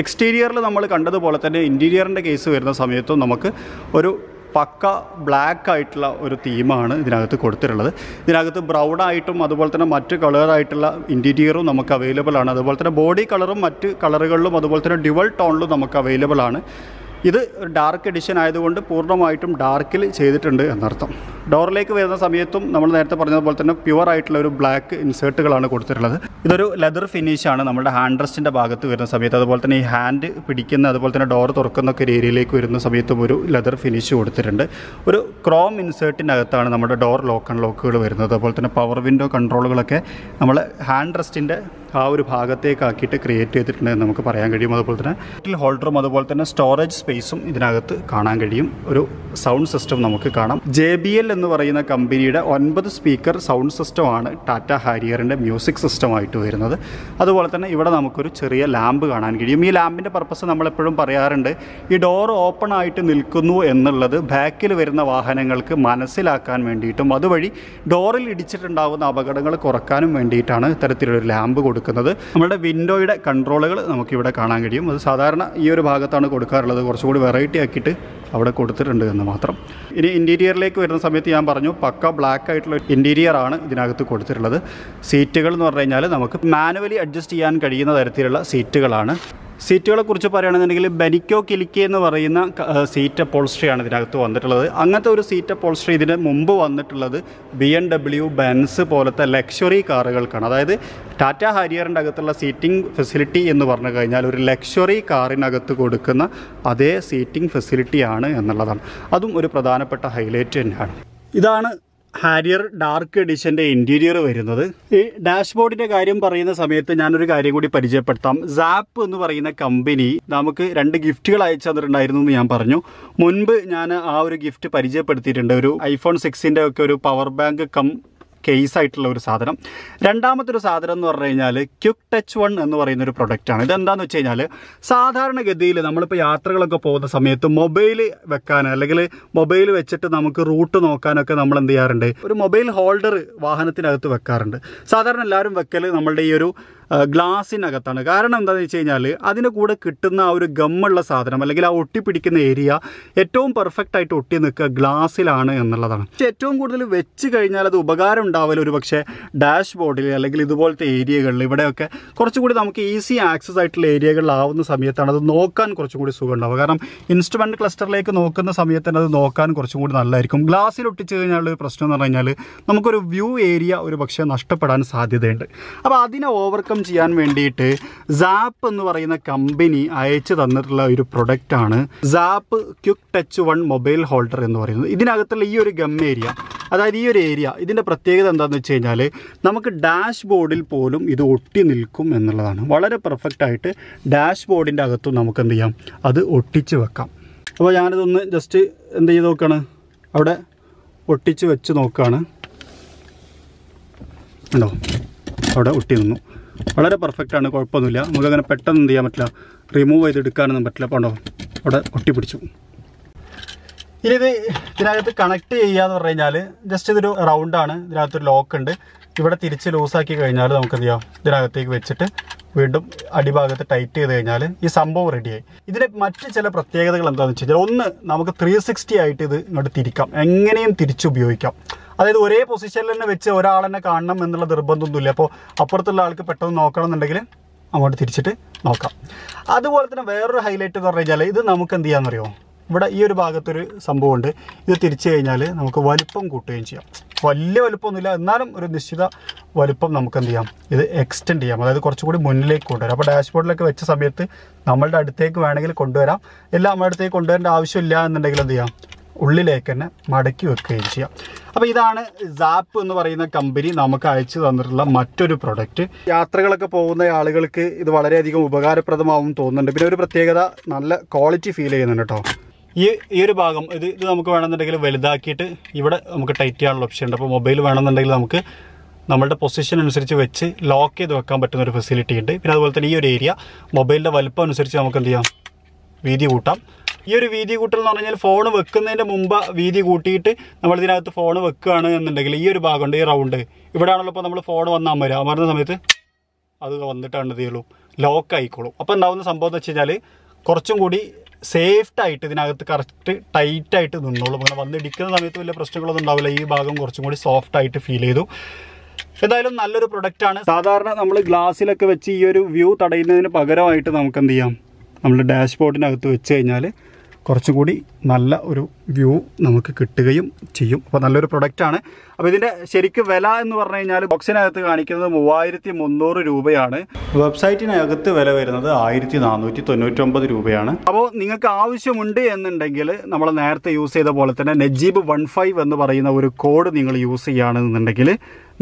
എക്സ്റ്റീരിയറിൽ നമ്മൾ കണ്ടതുപോലെ തന്നെ ഇന്റീരിയറിന്റെ കേസ് വരുന്ന സമയത്തും നമുക്ക് ഒരു പക്ക ബ്ലാക്ക് ആയിട്ടുള്ള ഒരു തീമാണ് ഇതിനകത്ത് കൊടുത്തിട്ടുള്ളത്. ഇതിനകത്ത് ബ്രൗൺ ആയിട്ടും അതുപോലെ തന്നെ മറ്റ് കളറായിട്ടുള്ള ഇന്റീരിയറും നമുക്ക് അവൈലബിൾ ആണ്. അതുപോലെ തന്നെ ബോഡി കളറും മറ്റ് കളറുകളിലും അതുപോലെ തന്നെ ഡ്യുവൽ ടോണിലും നമുക്ക് അവൈലബിൾ ആണ്. ഇത് ഡാർക്ക് എഡിഷൻ ആയതുകൊണ്ട് പൂർണമായിട്ടും ഡാർക്കിൽ ചെയ്തിട്ടുണ്ട് എന്നർത്ഥം. ഡോറിലേക്ക് വരുന്ന സമയത്തും നമ്മൾ നേരത്തെ പറഞ്ഞതുപോലെ തന്നെ പ്യുവർ ആയിട്ടുള്ള ഒരു ബ്ലാക്ക് ഇൻസേർട്ടുകളാണ് കൊടുത്തിട്ടുള്ളത്. ഇതൊരു ലെതർ ഫിനിഷാണ് നമ്മുടെ ഹാൻഡ് റെസ്റ്റിന്റെ ഭാഗത്ത് വരുന്ന സമയത്ത് അതുപോലെ തന്നെ ഈ ഹാൻഡ് പിടിക്കുന്ന അതുപോലെ തന്നെ ഡോർ തുറക്കുന്ന ഒക്കെ ഏരിയയിലേക്ക് വരുന്ന സമയത്തും ഒരു ലെതർ ഫിനിഷ് കൊടുത്തിട്ടുണ്ട്. ഒരു ക്രോം ഇൻസേർട്ടിനകത്താണ് നമ്മുടെ ഡോർ ലോക്ക് ആൻഡ് ലോക്കുകൾ വരുന്നത്. അതുപോലെ തന്നെ പവർ വിൻഡോ കൺട്രോളുകളൊക്കെ നമ്മൾ ഹാൻഡ് റെസ്റ്റിന്റെ ആ ഒരു ഭാഗത്തേക്കാക്കിയിട്ട് ക്രിയേറ്റ് ചെയ്തിട്ടുണ്ട് എന്ന് നമുക്ക് പറയാൻ കഴിയും. അതുപോലെ തന്നെ ബോട്ടിൽ ഹോൾഡറും അതുപോലെ തന്നെ സ്റ്റോറേജ് സ്പേസും ഇതിനകത്ത് കാണാൻ കഴിയും. ഒരു സൗണ്ട് സിസ്റ്റം നമുക്ക് കാണാം. ജെ ബി എൽ എന്ന് പറയുന്ന കമ്പനിയുടെ ഒൻപത് സ്പീക്കർ സൗണ്ട് സിസ്റ്റമാണ് ടാറ്റ ഹാരിയറിന്റെ മ്യൂസിക് സിസ്റ്റമായിട്ട് വരുന്നത്. അതുപോലെ തന്നെ ഇവിടെ നമുക്കൊരു ചെറിയ ലാമ്പ് കാണാൻ കഴിയും. ഈ ലാമ്പിന്റെ പർപ്പസ് നമ്മളെപ്പോഴും പറയാറുണ്ട് ഈ ഡോർ ഓപ്പൺ ആയിട്ട് നിൽക്കുന്നു എന്നുള്ളത് ബാക്കിൽ വരുന്ന വാഹനങ്ങൾക്ക് മനസ്സിലാക്കാൻ വേണ്ടിയിട്ടും അതുവഴി ഡോറിൽ ഇടിച്ചിട്ടുണ്ടാകുന്ന അപകടങ്ങൾ കുറക്കാനും വേണ്ടിയിട്ടാണ് ഇത്തരത്തിലൊരു ലാമ്പ് കൊടുക്കുന്നത്. നമ്മുടെ വിൻഡോയുടെ കൺട്രോളുകൾ നമുക്കിവിടെ കാണാൻ കഴിയും. അത് സാധാരണ ഈ ഒരു ഭാഗത്താണ് കൊടുക്കാറുള്ളത്. കുറച്ചുകൂടി വെറൈറ്റി ആക്കിയിട്ട് അവിടെ കൊടുത്തിട്ടുണ്ട് എന്ന് മാത്രം. ഇനി ഇന്റീരിയറിലേക്ക് വരുന്ന സമയത്ത് ഞാൻ പറഞ്ഞു പക്ക ബ്ലാക്ക് ആയിട്ടുള്ള ഇന്റീരിയർ ആണ് ഇതിനകത്ത് കൊടുത്തിട്ടുള്ളത്. സീറ്റുകൾ എന്ന് പറഞ്ഞു കഴിഞ്ഞാൽ നമുക്ക് മാനുവലി അഡ്ജസ്റ്റ് ചെയ്യാൻ കഴിയുന്ന തരത്തിലുള്ള സീറ്റുകളാണ്. സീറ്റുകളെ കുറിച്ച് പറയുകയാണെന്നുണ്ടെങ്കിൽ ബനിക്കോ കിലിക്കി എന്ന് പറയുന്ന സീറ്റ് അപ്പോൾസ്ട്രിയാണ് ഇതിനകത്ത് വന്നിട്ടുള്ളത്. അങ്ങനത്തെ ഒരു സീറ്റ് അപ്പോൾസ്ട്രി ഇതിന് മുമ്പ് വന്നിട്ടുള്ളത് ബി എം ഡബ്ല്യു ബെൻസ് പോലത്തെ ലക്ഷറി കാറുകൾക്കാണ്. അതായത് ടാറ്റ ഹാരിയറിന്റെ അകത്തുള്ള സീറ്റിംഗ് ഫെസിലിറ്റി എന്ന് പറഞ്ഞു കഴിഞ്ഞാൽ ഒരു ലക്ഷറി കാറിനകത്ത് കൊടുക്കുന്ന അതേ സീറ്റിംഗ് ഫെസിലിറ്റിയാണ് എന്നുള്ളതാണ്. അതും ഒരു പ്രധാനപ്പെട്ട ഹൈലൈറ്റ് തന്നെയാണ്. ഇതാണ് ഹാരിയർ ഡാർക്ക് എഡിഷന്റെ ഇന്റീരിയർ വരുന്നത്. ഈ ഡാഷ്ബോർഡിന്റെ കാര്യം പറയുന്ന സമയത്ത് ഞാനൊരു കാര്യം കൂടി പരിചയപ്പെടുത്താം. സാപ്പ് എന്ന് പറയുന്ന കമ്പനി നമുക്ക് രണ്ട് ഗിഫ്റ്റുകൾ അയച്ചു തന്നിട്ടുണ്ടായിരുന്നു എന്ന് ഞാൻ പറഞ്ഞു. മുൻപ് ഞാൻ ആ ഒരു ഗിഫ്റ്റ് പരിചയപ്പെടുത്തിയിട്ടുണ്ട്. ഒരു ഐഫോൺ സിക്സിന്റെ ഒക്കെ ഒരു പവർ ബാങ്ക് കം കേസ് ആയിട്ടുള്ള ഒരു സാധനം. രണ്ടാമത്തെ ഒരു സാധനം എന്ന് പറഞ്ഞു കഴിഞ്ഞാൽ ക്യുക്ക് ടച്ച് വൺ എന്ന് പറയുന്ന ഒരു പ്രൊഡക്റ്റാണ് ഇതെന്താണെന്ന് വെച്ച് കഴിഞ്ഞാൽ സാധാരണഗതിയിൽ നമ്മളിപ്പോൾ യാത്രകളൊക്കെ പോകുന്ന സമയത്ത് മൊബൈൽ വെക്കാൻ അല്ലെങ്കിൽ മൊബൈൽ വെച്ചിട്ട് നമുക്ക് റൂട്ട് നോക്കാനൊക്കെ നമ്മൾ എന്ത് ചെയ്യാറുണ്ട്? ഒരു മൊബൈൽ ഹോൾഡർ വാഹനത്തിനകത്ത് വെക്കാറുണ്ട്. സാധാരണ എല്ലാവരും വെക്കൽ നമ്മളുടെ ഈ ഒരു ഗ്ലാസ്സിനകത്താണ്. കാരണം എന്താണെന്ന് വെച്ച് കഴിഞ്ഞാൽ അതിന് കൂടെ കിട്ടുന്ന ആ ഒരു ഗമ്മുള്ള സാധനം അല്ലെങ്കിൽ ആ ഒട്ടിപ്പിടിക്കുന്ന ഏരിയ ഏറ്റവും പെർഫെക്റ്റ് ആയിട്ട് ഒട്ടി നിൽക്കുക ഗ്ലാസ്സിലാണ് എന്നുള്ളതാണ്. പക്ഷേ ഏറ്റവും കൂടുതൽ വെച്ച് കഴിഞ്ഞാൽ അത് ഉപകാരം ഉണ്ടാവില്ല ഒരു പക്ഷേ ഡാഷ് ബോർഡിൽ അല്ലെങ്കിൽ ഇതുപോലത്തെ ഏരിയകളിൽ ഇവിടെയൊക്കെ കുറച്ചുകൂടി നമുക്ക് ഈസി ആക്സസ് ആയിട്ടുള്ള ഏരിയകളിലാവുന്ന സമയത്താണ് അത് നോക്കാൻ കുറച്ചുകൂടി സുഖം ഉണ്ടാവുക. കാരണം ഇൻസ്ട്രുമെന്റ് ക്ലസ്റ്ററിലേക്ക് നോക്കുന്ന സമയത്ത് തന്നെ അത് നോക്കാൻ കുറച്ചും കൂടി നല്ലതായിരിക്കും. ഗ്ലാസ്സിൽ ഒട്ടിച്ച് കഴിഞ്ഞാൽ ഒരു പ്രശ്നം എന്ന് പറഞ്ഞു കഴിഞ്ഞാൽ നമുക്കൊരു വ്യൂ ഏരിയ ഒരു പക്ഷേ നഷ്ടപ്പെടാൻ സാധ്യതയുണ്ട്. അപ്പോൾ അതിനെ ഓവർകം ചെയ്യാൻ വേണ്ടിയിട്ട് സാപ്പ് എന്ന് പറയുന്ന കമ്പനി അയച്ചു തന്നിട്ടുള്ള ഒരു പ്രൊഡക്റ്റാണ് Zapp quick touch one mobile holder എന്ന് പറയുന്നത്. ഇതിനകത്തുള്ള ഈ ഒരു ഗം ഏരിയ അതായത് ഈ ഒരു ഏരിയ ഇതിന്റെ പ്രത്യേകത എന്താണെന്ന് വെച്ച് കഴിഞ്ഞാൽ നമുക്ക് ഡാഷ് ബോർഡിൽ പോലും ഇത് ഒട്ടി നിൽക്കും എന്നുള്ളതാണ്. വളരെ പെർഫെക്റ്റ് ആയിട്ട് ഡാഷ് ബോർഡിന്റെ അകത്തും നമുക്ക് എന്ത് ചെയ്യാം? അത് ഒട്ടിച്ച് വെക്കാം. അപ്പോൾ ഞാനിതൊന്ന് ജസ്റ്റ് എന്ത് ചെയ്ത് നോക്കുകയാണ് അവിടെ ഒട്ടിച്ച് വെച്ച് നോക്കുകയാണ് ഉണ്ടോ അവിടെ ഒട്ടി നിന്നു. വളരെ പെർഫെക്റ്റ് ആണ് കുഴപ്പമൊന്നുമില്ല. നമുക്കങ്ങനെ പെട്ടെന്ന് എന്ത് ചെയ്യാൻ പറ്റില്ല. റിമൂവ് ചെയ്തെടുക്കാനൊന്നും പറ്റില്ല. ഉണ്ടോ? അവിടെ ഒട്ടിപ്പിടിച്ചു. ഇനി ഇത് ഇതിനകത്ത് കണക്ട് ചെയ്യാന്ന് പറഞ്ഞു കഴിഞ്ഞാൽ ജസ്റ്റ് ഇതൊരു റൗണ്ടാണ് ഇതിനകത്തൊരു ലോക്ക് ഉണ്ട്. ഇവിടെ തിരിച്ച് ലൂസാക്കി കഴിഞ്ഞാൽ നമുക്ക് എന്ത് ചെയ്യാം? ഇതിനകത്തേക്ക് വെച്ചിട്ട് വീണ്ടും അടിഭാഗത്ത് ടൈറ്റ് ചെയ്ത് കഴിഞ്ഞാൽ ഈ സംഭവം റെഡിയായി ഇതിന്റെ മറ്റ് ചില പ്രത്യേകതകൾ എന്താണെന്ന് വെച്ച് കഴിഞ്ഞാൽ ഒന്ന് നമുക്ക് ത്രീ സിക്സ്റ്റി ആയിട്ട് ഇത് ഇങ്ങോട്ട് തിരിക്കാം. എങ്ങനെയും തിരിച്ചുപയോഗിക്കാം. അതായത് ഒരേ പൊസിഷനിൽ തന്നെ വെച്ച് ഒരാൾ തന്നെ കാണണം എന്നുള്ള നിർബന്ധമൊന്നുമില്ല. അപ്പോൾ അപ്പുറത്തുള്ള ആൾക്ക് പെട്ടെന്ന് നോക്കണം എന്നുണ്ടെങ്കിൽ അങ്ങോട്ട് തിരിച്ചിട്ട് നോക്കാം. അതുപോലെ തന്നെ വേറൊരു ഹൈലൈറ്റ് എന്ന് പറഞ്ഞു കഴിഞ്ഞാൽ ഇത് നമുക്ക് എന്ത് ചെയ്യാമെന്നറിയോ ഇവിടെ ഈ ഒരു ഭാഗത്തൊരു സംഭവമുണ്ട്. ഇത് തിരിച്ചു കഴിഞ്ഞാൽ നമുക്ക് വലിപ്പം കൂട്ടുകയും ചെയ്യാം. വലിയ വലിപ്പമൊന്നുമില്ല. എന്നാലും ഒരു നിശ്ചിത വലിപ്പം നമുക്ക് എന്ത് ചെയ്യാം? ഇത് എക്സ്റ്റെൻഡ് ചെയ്യാം. അതായത് കുറച്ചുകൂടി മുന്നിലേക്ക് കൊണ്ടുവരാം. അപ്പോൾ ഡാഷ്ബോർഡിലൊക്കെ വെച്ച സമയത്ത് നമ്മളുടെ അടുത്തേക്ക് വേണമെങ്കിൽ കൊണ്ടുവരാം. എല്ലാം നമ്മുടെ അടുത്തേക്ക് കൊണ്ടുവരേണ്ട ആവശ്യമില്ല എന്നുണ്ടെങ്കിൽ എന്ത് ചെയ്യാം? ഉള്ളിലേക്ക് തന്നെ മടക്കി വെക്കുകയും ചെയ്യാം. അപ്പോൾ ഇതാണ് സാപ്പ് എന്ന് പറയുന്ന കമ്പനി നമുക്ക് അയച്ചു തന്നിട്ടുള്ള മറ്റൊരു പ്രൊഡക്റ്റ് യാത്രകളൊക്കെ പോകുന്ന ആളുകൾക്ക് ഇത് വളരെയധികം ഉപകാരപ്രദമാവും തോന്നുന്നുണ്ട്. പിന്നെ ഒരു പ്രത്യേകത നല്ല ക്വാളിറ്റി ഫീൽ ചെയ്യുന്നുണ്ട് കേട്ടോ ഈ ഈ ഒരു ഭാഗം ഇത് ഇത് നമുക്ക് വേണമെന്നുണ്ടെങ്കിൽ വലുതാക്കിയിട്ട് ഇവിടെ നമുക്ക് ടൈറ്റ് ചെയ്യാനുള്ള ഓപ്ഷൻ ഉണ്ട്. അപ്പോൾ മൊബൈൽ വേണമെന്നുണ്ടെങ്കിൽ നമുക്ക് നമ്മളുടെ പൊസിഷൻ അനുസരിച്ച് വെച്ച് ലോക്ക് ചെയ്ത് വെക്കാൻ പറ്റുന്ന ഒരു ഫെസിലിറ്റി ഉണ്ട്. പിന്നെ അതുപോലെ തന്നെ ഈ ഒരു ഏരിയ മൊബൈലിന്റെ വലുപ്പം അനുസരിച്ച് നമുക്ക് എന്ത് ചെയ്യാം? വീതി കൂട്ടാം. ഈ ഒരു വീതി കൂട്ടൽ എന്ന് പറഞ്ഞാൽ ഫോൺ വെക്കുന്നതിന്റെ മുമ്പ് വീതി കൂട്ടിയിട്ട് നമ്മൾ ഇതിനകത്ത് ഫോൺ വെക്കുകയാണ് എന്നുണ്ടെങ്കിൽ ഈ ഒരു ഭാഗമുണ്ട് ഈ റൗണ്ട് ഇവിടെയാണല്ലോ ഇപ്പോൾ നമ്മൾ ഫോൺ വന്നാൽ വരിക മറന്ന സമയത്ത് അത് വന്നിട്ടാണ് ചെയ്യുള്ളൂ ലോക്ക് ആയിക്കോളും. അപ്പോൾ ഉണ്ടാവുന്ന സംഭവം എന്ന് വെച്ച് കഴിഞ്ഞാൽ കുറച്ചും കൂടി സേഫ്റ്റായിട്ട് ഇതിനകത്ത് കറക്റ്റ് ടൈറ്റായിട്ട് നിന്നോളും. അങ്ങനെ വന്നിടിക്കുന്ന സമയത്ത് വലിയ പ്രശ്നങ്ങളൊന്നും ഉണ്ടാവില്ല. ഈ ഭാഗം കുറച്ചും കൂടി സോഫ്റ്റ് ആയിട്ട് ഫീൽ ചെയ്തു. എന്തായാലും നല്ലൊരു പ്രൊഡക്റ്റാണ് സാധാരണ നമ്മൾ ഗ്ലാസ്സിലൊക്കെ വെച്ച് ഈ ഒരു വ്യൂ തടയുന്നതിന് പകരമായിട്ട് നമുക്ക് എന്ത് ചെയ്യാം? നമ്മൾ ഡാഷ്ബോർഡിനകത്ത് വെച്ച് കഴിഞ്ഞാൽ കുറച്ചുകൂടി നല്ല ഒരു വ്യൂ നമുക്ക് കിട്ടുകയും ചെയ്യും. അപ്പോൾ നല്ലൊരു പ്രൊഡക്റ്റാണ് അപ്പോൾ ഇതിന്റെ ശരിക്കും വില എന്ന് പറഞ്ഞു കഴിഞ്ഞാൽ ബോക്സിനകത്ത് കാണിക്കുന്നത് മൂവായിരത്തി മുന്നൂറ് രൂപയാണ്. വെബ്സൈറ്റിനകത്ത് വില വരുന്നത് ആയിരത്തി നാനൂറ്റി തൊണ്ണൂറ്റൊമ്പത് രൂപയാണ്. അപ്പോൾ നിങ്ങൾക്ക് ആവശ്യമുണ്ട് എന്നുണ്ടെങ്കിൽ നമ്മൾ നേരത്തെ യൂസ് ചെയ്ത പോലെ തന്നെ നജീബ് വൺ ഫൈവ് എന്ന് പറയുന്ന ഒരു കോഡ് നിങ്ങൾ യൂസ് ചെയ്യുകയാണെന്നുണ്ടെങ്കിൽ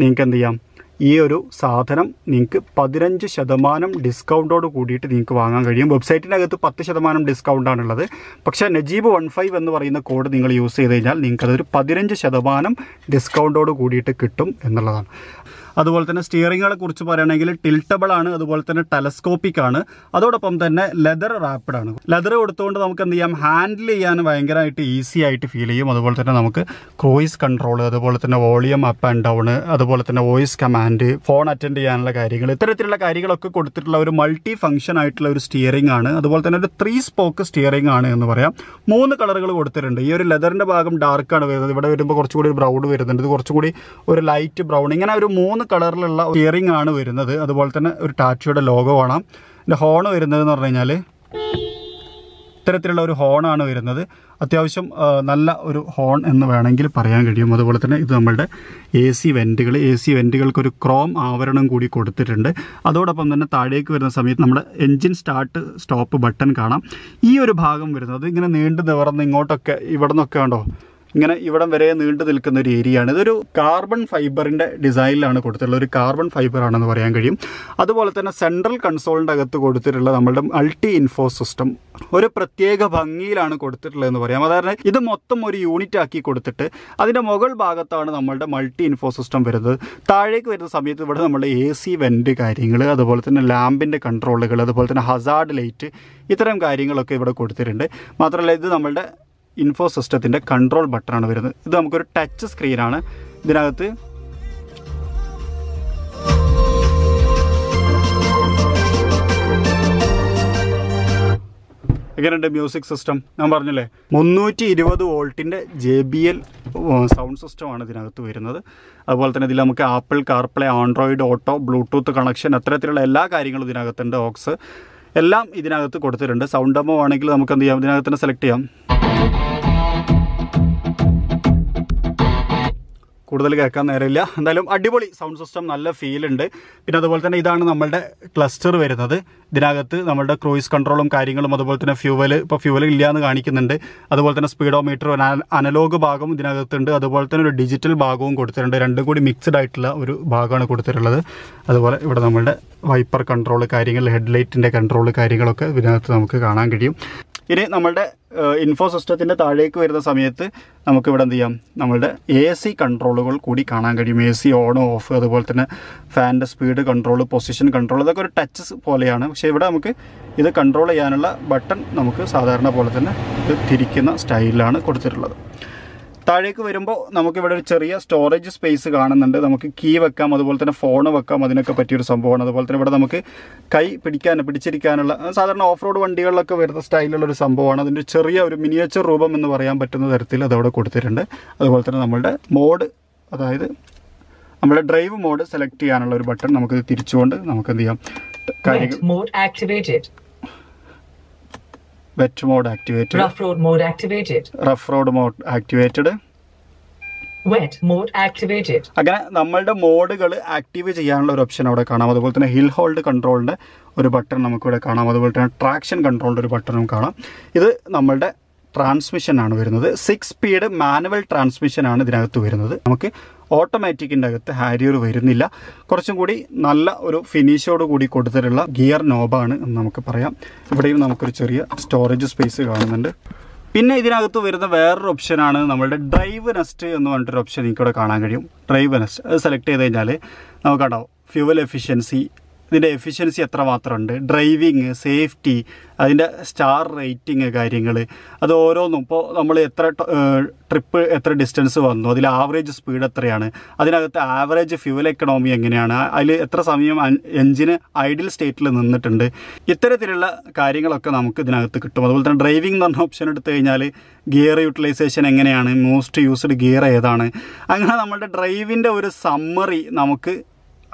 നിങ്ങൾക്ക് എന്ത് ചെയ്യാം? ഈ ഒരു സാധനം നിങ്ങൾക്ക് പതിനഞ്ച് ശതമാനം ഡിസ്കൗണ്ടോട് കൂടിയിട്ട് നിങ്ങൾക്ക് വാങ്ങാൻ കഴിയും. വെബ്സൈറ്റിനകത്ത് പത്ത് ശതമാനം ഡിസ്കൗണ്ടാണുള്ളത് പക്ഷേ നജീബ് വൺ ഫൈവ് എന്ന് പറയുന്ന കോഡ് നിങ്ങൾ യൂസ് ചെയ്ത് കഴിഞ്ഞാൽ നിങ്ങൾക്കതൊരു പതിനഞ്ച് ശതമാനം ഡിസ്കൗണ്ടോട് കൂടിയിട്ട് കിട്ടും എന്നുള്ളതാണ്. അതുപോലെ തന്നെ സ്റ്റിയറിങ്ങുകളെ കുറിച്ച് പറയുകയാണെങ്കിൽ ടിൽട്ടബിൾ ആണ് അതുപോലെ തന്നെ ടെലസ്കോപ്പിക് ആണ്. അതോടൊപ്പം തന്നെ ലെതർ റാപ്പിഡ് ആണ്. ലെതർ കൊടുത്തുകൊണ്ട് നമുക്ക് എന്ത് ചെയ്യാം? ഹാൻഡിൽ ചെയ്യാൻ ഭയങ്കരമായിട്ട് ഈസി ആയിട്ട് ഫീൽ ചെയ്യും. അതുപോലെ തന്നെ നമുക്ക് ക്രോയിസ് കൺട്രോൾ അതുപോലെ തന്നെ വോളിയം അപ്പ് ആൻഡ് ഡൗൺ അതുപോലെ തന്നെ വോയിസ് കമാൻഡ് ഫോൺ അറ്റൻഡ് ചെയ്യാനുള്ള കാര്യങ്ങൾ ഇത്തരത്തിലുള്ള കാര്യങ്ങളൊക്കെ കൊടുത്തിട്ടുള്ള ഒരു മൾട്ടി ഫംഗ്ഷൻ ആയിട്ടുള്ള ഒരു സ്റ്റിയറിംഗ് ആണ്. അതുപോലെ തന്നെ ഒരു ത്രീ സ്പോക്ക് സ്റ്റിയറിംഗ് ആണ് എന്ന് പറയാം. മൂന്ന് കളറുകൾ കൊടുത്തിട്ടുണ്ട്. ഈ ഒരു ലെതറിന്റെ ഭാഗം ഡാർക്ക് ആണ് വരുന്നത്. ഇവിടെ വരുമ്പോൾ കുറച്ചുകൂടി ബ്രൗൺ വരുന്നുണ്ട്. ഇത് കുറച്ചുകൂടി ഒരു ലൈറ്റ് ബ്രൗൺ ഇങ്ങനെ ഒരു മൂന്ന് കളറിലുള്ള ഇയറിംഗ് ആണ് വരുന്നത്. അതുപോലെ തന്നെ ഒരു ടാറ്റയുടെ ലോഗോ കാണാം. എന്റെ ഹോൺ വരുന്നത് എന്ന് പറഞ്ഞു കഴിഞ്ഞാൽ ഇത്തരത്തിലുള്ള ഒരു ഹോണാണ് വരുന്നത്. അത്യാവശ്യം നല്ല ഒരു ഹോൺ എന്ന് വേണമെങ്കിൽ പറയാൻ കഴിയും. അതുപോലെ തന്നെ ഇത് നമ്മളുടെ എ സി വെന്റുകൾ എ സി വെന്റുകൾക്കൊരു ക്രോം ആവരണം കൂടി കൊടുത്തിട്ടുണ്ട്. അതോടൊപ്പം തന്നെ താഴേക്ക് വരുന്ന സമയത്ത് നമ്മുടെ എൻജിൻ സ്റ്റാർട്ട് സ്റ്റോപ്പ് ബട്ടൺ കാണാം. ഈ ഒരു ഭാഗം വരുന്നത്. ഇങ്ങനെ നീണ്ടു നിവർന്ന് ഇങ്ങോട്ടൊക്കെ ഇവിടെ നിന്നൊക്കെ ഉണ്ടോ ഇങ്ങനെ ഇവിടം വരെ നീണ്ടു നിൽക്കുന്ന ഒരു ഏരിയയാണ്. ഇതൊരു കാർബൺ ഫൈബറിന്റെ ഡിസൈനിലാണ് കൊടുത്തിട്ടുള്ളത്. ഒരു കാർബൺ ഫൈബർ ആണെന്ന് പറയാൻ കഴിയും. അതുപോലെ തന്നെ സെൻട്രൽ കൺസോളിന്റെ അകത്ത് കൊടുത്തിട്ടുള്ള നമ്മളുടെ അൾട്ടി ഇൻഫോ സിസ്റ്റം ഒരു പ്രത്യേക ഭംഗിയിലാണ് കൊടുത്തിട്ടുള്ളതെന്ന് പറയാം. അതായത് ഇത് മൊത്തം ഒരു യൂണിറ്റ് ആക്കി കൊടുത്തിട്ട് അതിന്റെ മുകൾ ഭാഗത്താണ് നമ്മളുടെ മൾട്ടി ഇൻഫോ സിസ്റ്റം വരുന്നത്. താഴേക്ക് വരുന്ന സമയത്ത് ഇവിടെ നമ്മുടെ എ സി വെന്റ് കാര്യങ്ങൾ അതുപോലെ തന്നെ ലാമ്പിന്റെ കൺട്രോളുകൾ അതുപോലെ തന്നെ ഹസാർഡ് ലൈറ്റ് ഇത്തരം കാര്യങ്ങളൊക്കെ ഇവിടെ കൊടുത്തിട്ടുണ്ട്. മാത്രമല്ല ഇത് നമ്മളുടെ ഇൻഫോ സിസ്റ്റത്തിന്റെ കൺട്രോൾ ബട്ടണാണ് വരുന്നത്. ഇത് നമുക്കൊരു ടച്ച് സ്ക്രീനാണ് ഇതിനകത്ത് എങ്ങനെയുണ്ട് മ്യൂസിക് സിസ്റ്റം ഞാൻ പറഞ്ഞില്ലേ മുന്നൂറ്റി ഇരുപത് വോൾട്ടിന്റെ ജെ ബി എൽ സൗണ്ട് സിസ്റ്റമാണ് ഇതിനകത്ത് വരുന്നത്. അതുപോലെ തന്നെ ഇതിൽ നമുക്ക് Apple CarPlay Android Auto Bluetooth connection അത്തരത്തിലുള്ള എല്ലാ കാര്യങ്ങളും ഇതിനകത്തുണ്ട് ഓക്സ്. എല്ലാം ഇതിനകത്ത് കൊടുത്തിട്ടുണ്ട്. സൗണ്ട് ഡെമോ ആണെങ്കിൽ നമുക്ക് എന്ത് ചെയ്യാം? ഇതിനകത്ത് തന്നെ സെലക്ട് ചെയ്യാം. കൂടുതൽ കേൾക്കാൻ നേരമില്ല. എന്തായാലും അടിപൊളി സൗണ്ട് സിസ്റ്റം നല്ല ഫീൽ ഉണ്ട്. പിന്നെ അതുപോലെ തന്നെ ഇതാണ് നമ്മളുടെ ക്ലസ്റ്റർ വരുന്നത്. ഇതിനകത്ത് നമ്മളുടെ ക്രൂയിസ് കൺട്രോളും കാര്യങ്ങളും അതുപോലെ തന്നെ ഫ്യൂവൽ ഇപ്പോൾ ഫ്യൂവൽ ഇല്ല എന്ന് കാണിക്കുന്നുണ്ട്. അതുപോലെ തന്നെ സ്പീഡോമീറ്റർ അനലോഗ് ഭാഗം ഇതിനകത്തുണ്ട്. അതുപോലെ തന്നെ ഒരു ഡിജിറ്റൽ ഭാഗവും കൊടുത്തിട്ടുണ്ട്. രണ്ടും കൂടി മിക്സ്ഡ് ആയിട്ടുള്ള ഒരു ഭാഗമാണ് കൊടുത്തിട്ടുള്ളത്. അതുപോലെ ഇവിടെ നമ്മളുടെ വൈപ്പർ കൺട്രോൾ കാര്യങ്ങൾ ഹെഡ്ലൈറ്റിന്റെ കൺട്രോൾ കാര്യങ്ങളൊക്കെ ഇതിനകത്ത് നമുക്ക് കാണാൻ കഴിയും. ഇനി നമ്മളുടെ ഇൻഫോ സിസ്റ്റത്തിന്റെ താഴേക്ക് വരുന്ന സമയത്ത് നമുക്കിവിടെ എന്ത് ചെയ്യാം? നമ്മളുടെ എ സി കൺട്രോളുകൾ കൂടി കാണാൻ കഴിയും. എ സി ഓൺ ഓഫ് അതുപോലെ തന്നെ ഫാനിന്റെ സ്പീഡ് കൺട്രോൾ പൊസിഷൻ കൺട്രോൾ ഇതൊക്കെ ഒരു ടച്ച് പോലെയാണ്. പക്ഷേ ഇവിടെ നമുക്ക് ഇത് കൺട്രോൾ ചെയ്യാനുള്ള ബട്ടൺ നമുക്ക് സാധാരണ പോലെ തന്നെ ഇത് തിരിക്കുന്ന സ്റ്റൈലിലാണ് കൊടുത്തിട്ടുള്ളത്. താഴേക്ക് വരുമ്പോൾ നമുക്കിവിടെ ഒരു ചെറിയ സ്റ്റോറേജ് സ്പേസ് കാണുന്നുണ്ട്. നമുക്ക് കീ വെക്കാം അതുപോലെ തന്നെ ഫോൺ വെക്കാം. അതിനൊക്കെ പറ്റിയൊരു സംഭവമാണ്. അതുപോലെ തന്നെ ഇവിടെ നമുക്ക് കൈ പിടിക്കാൻ പിടിച്ചിരിക്കാനുള്ള സാധാരണ ഓഫ് റോഡ് വണ്ടികളിലൊക്കെ വരുന്ന സ്റ്റൈലുള്ള ഒരു സംഭവമാണ്. അതിന്റെ ചെറിയ ഒരു മിനിയേച്ചർ രൂപം എന്ന് പറയാൻ പറ്റുന്ന തരത്തിൽ അതവിടെ കൊടുത്തിട്ടുണ്ട്. അതുപോലെ തന്നെ നമ്മളുടെ മോഡ് അതായത് നമ്മുടെ ഡ്രൈവ് മോഡ് സെലക്ട് ചെയ്യാനുള്ള ഒരു ബട്ടൺ നമുക്ക് തിരിച്ചുകൊണ്ട് നമുക്ക് എന്ത് ചെയ്യാം? Wet mode activated. Wet mode activated Rough road mode activated. Rough road mode activated mode activated. അങ്ങനെ നമ്മളുടെ മോഡുകൾ ആക്റ്റീവ് ചെയ്യാനുള്ള ഒരു ഓപ്ഷൻ അവിടെ കാണാം അതുപോലെ തന്നെ ഹിൽ ഹോൾഡ് കൺട്രോളിന്റെ ഒരു ബട്ടൺ നമുക്കിവിടെ കാണാം അതുപോലെ തന്നെ ട്രാക്ഷൻ കൺട്രോളിന്റെ ഒരു ബട്ടണും കാണാം ഇത് നമ്മളുടെ ട്രാൻസ്മിഷനാണ് വരുന്നത്. സിക്സ് സ്പീഡ് മാനുവൽ ട്രാൻസ്മിഷനാണ് ഇതിനകത്ത് വരുന്നത്. നമുക്ക് ഓട്ടോമാറ്റിക്കിന്റെ അകത്ത് ഹാരിയർ വരുന്നില്ല. കുറച്ചും കൂടി നല്ല ഒരു ഫിനിഷോട് കൂടി കൊടുത്തിട്ടുള്ള ഗിയർ നോബാണ് എന്ന് നമുക്ക് പറയാം. ഇവിടെയും നമുക്കൊരു ചെറിയ സ്റ്റോറേജ് സ്പേസ് കാണുന്നുണ്ട്. പിന്നെ ഇതിനകത്ത് വരുന്ന വേറൊരു ഓപ്ഷനാണ് നമ്മളുടെ ഡ്രൈവ് നെസ്റ്റ് എന്ന് പറഞ്ഞിട്ടൊരു ഓപ്ഷൻ എനിക്കിവിടെ കാണാൻ കഴിയും. ഡ്രൈവ് നെസ്റ്റ് അത് സെലക്ട് ചെയ്ത് കഴിഞ്ഞാൽ നമുക്ക് കണ്ടാവും ഫ്യൂവൽ എഫിഷ്യൻസി ഇതിന്റെ എഫിഷ്യൻസി എത്ര മാത്രമുണ്ട്? ഡ്രൈവിങ് സേഫ്റ്റി അതിന്റെ സ്റ്റാർ റേറ്റിംഗ് കാര്യങ്ങൾ. അത് ഓരോന്നും ഇപ്പോൾ നമ്മൾ എത്ര ട്രിപ്പ് എത്ര ഡിസ്റ്റൻസ് വന്നു? അതിൽ ആവറേജ് സ്പീഡ് എത്രയാണ്? അതിനകത്ത് ആവറേജ് ഫ്യൂവൽ എക്കണോമി എങ്ങനെയാണ്? അതിൽ എത്ര സമയം എഞ്ചിന് ഐഡിൽ സ്റ്റേറ്റിൽ നിന്നിട്ടുണ്ട്? ഇത്തരത്തിലുള്ള കാര്യങ്ങളൊക്കെ നമുക്ക് ഇതിനകത്ത് കിട്ടും. അതുപോലെ തന്നെ ഡ്രൈവിംഗ് എന്ന് പറഞ്ഞ ഓപ്ഷൻ എടുത്തു കഴിഞ്ഞാൽ ഗിയർ യൂട്ടിലൈസേഷൻ എങ്ങനെയാണ്? മോസ്റ്റ് യൂസ്ഡ് ഗിയർ ഏതാണ്? അങ്ങനെ നമ്മുടെ ഡ്രൈവിന്റെ ഒരു സമ്മറി നമുക്ക്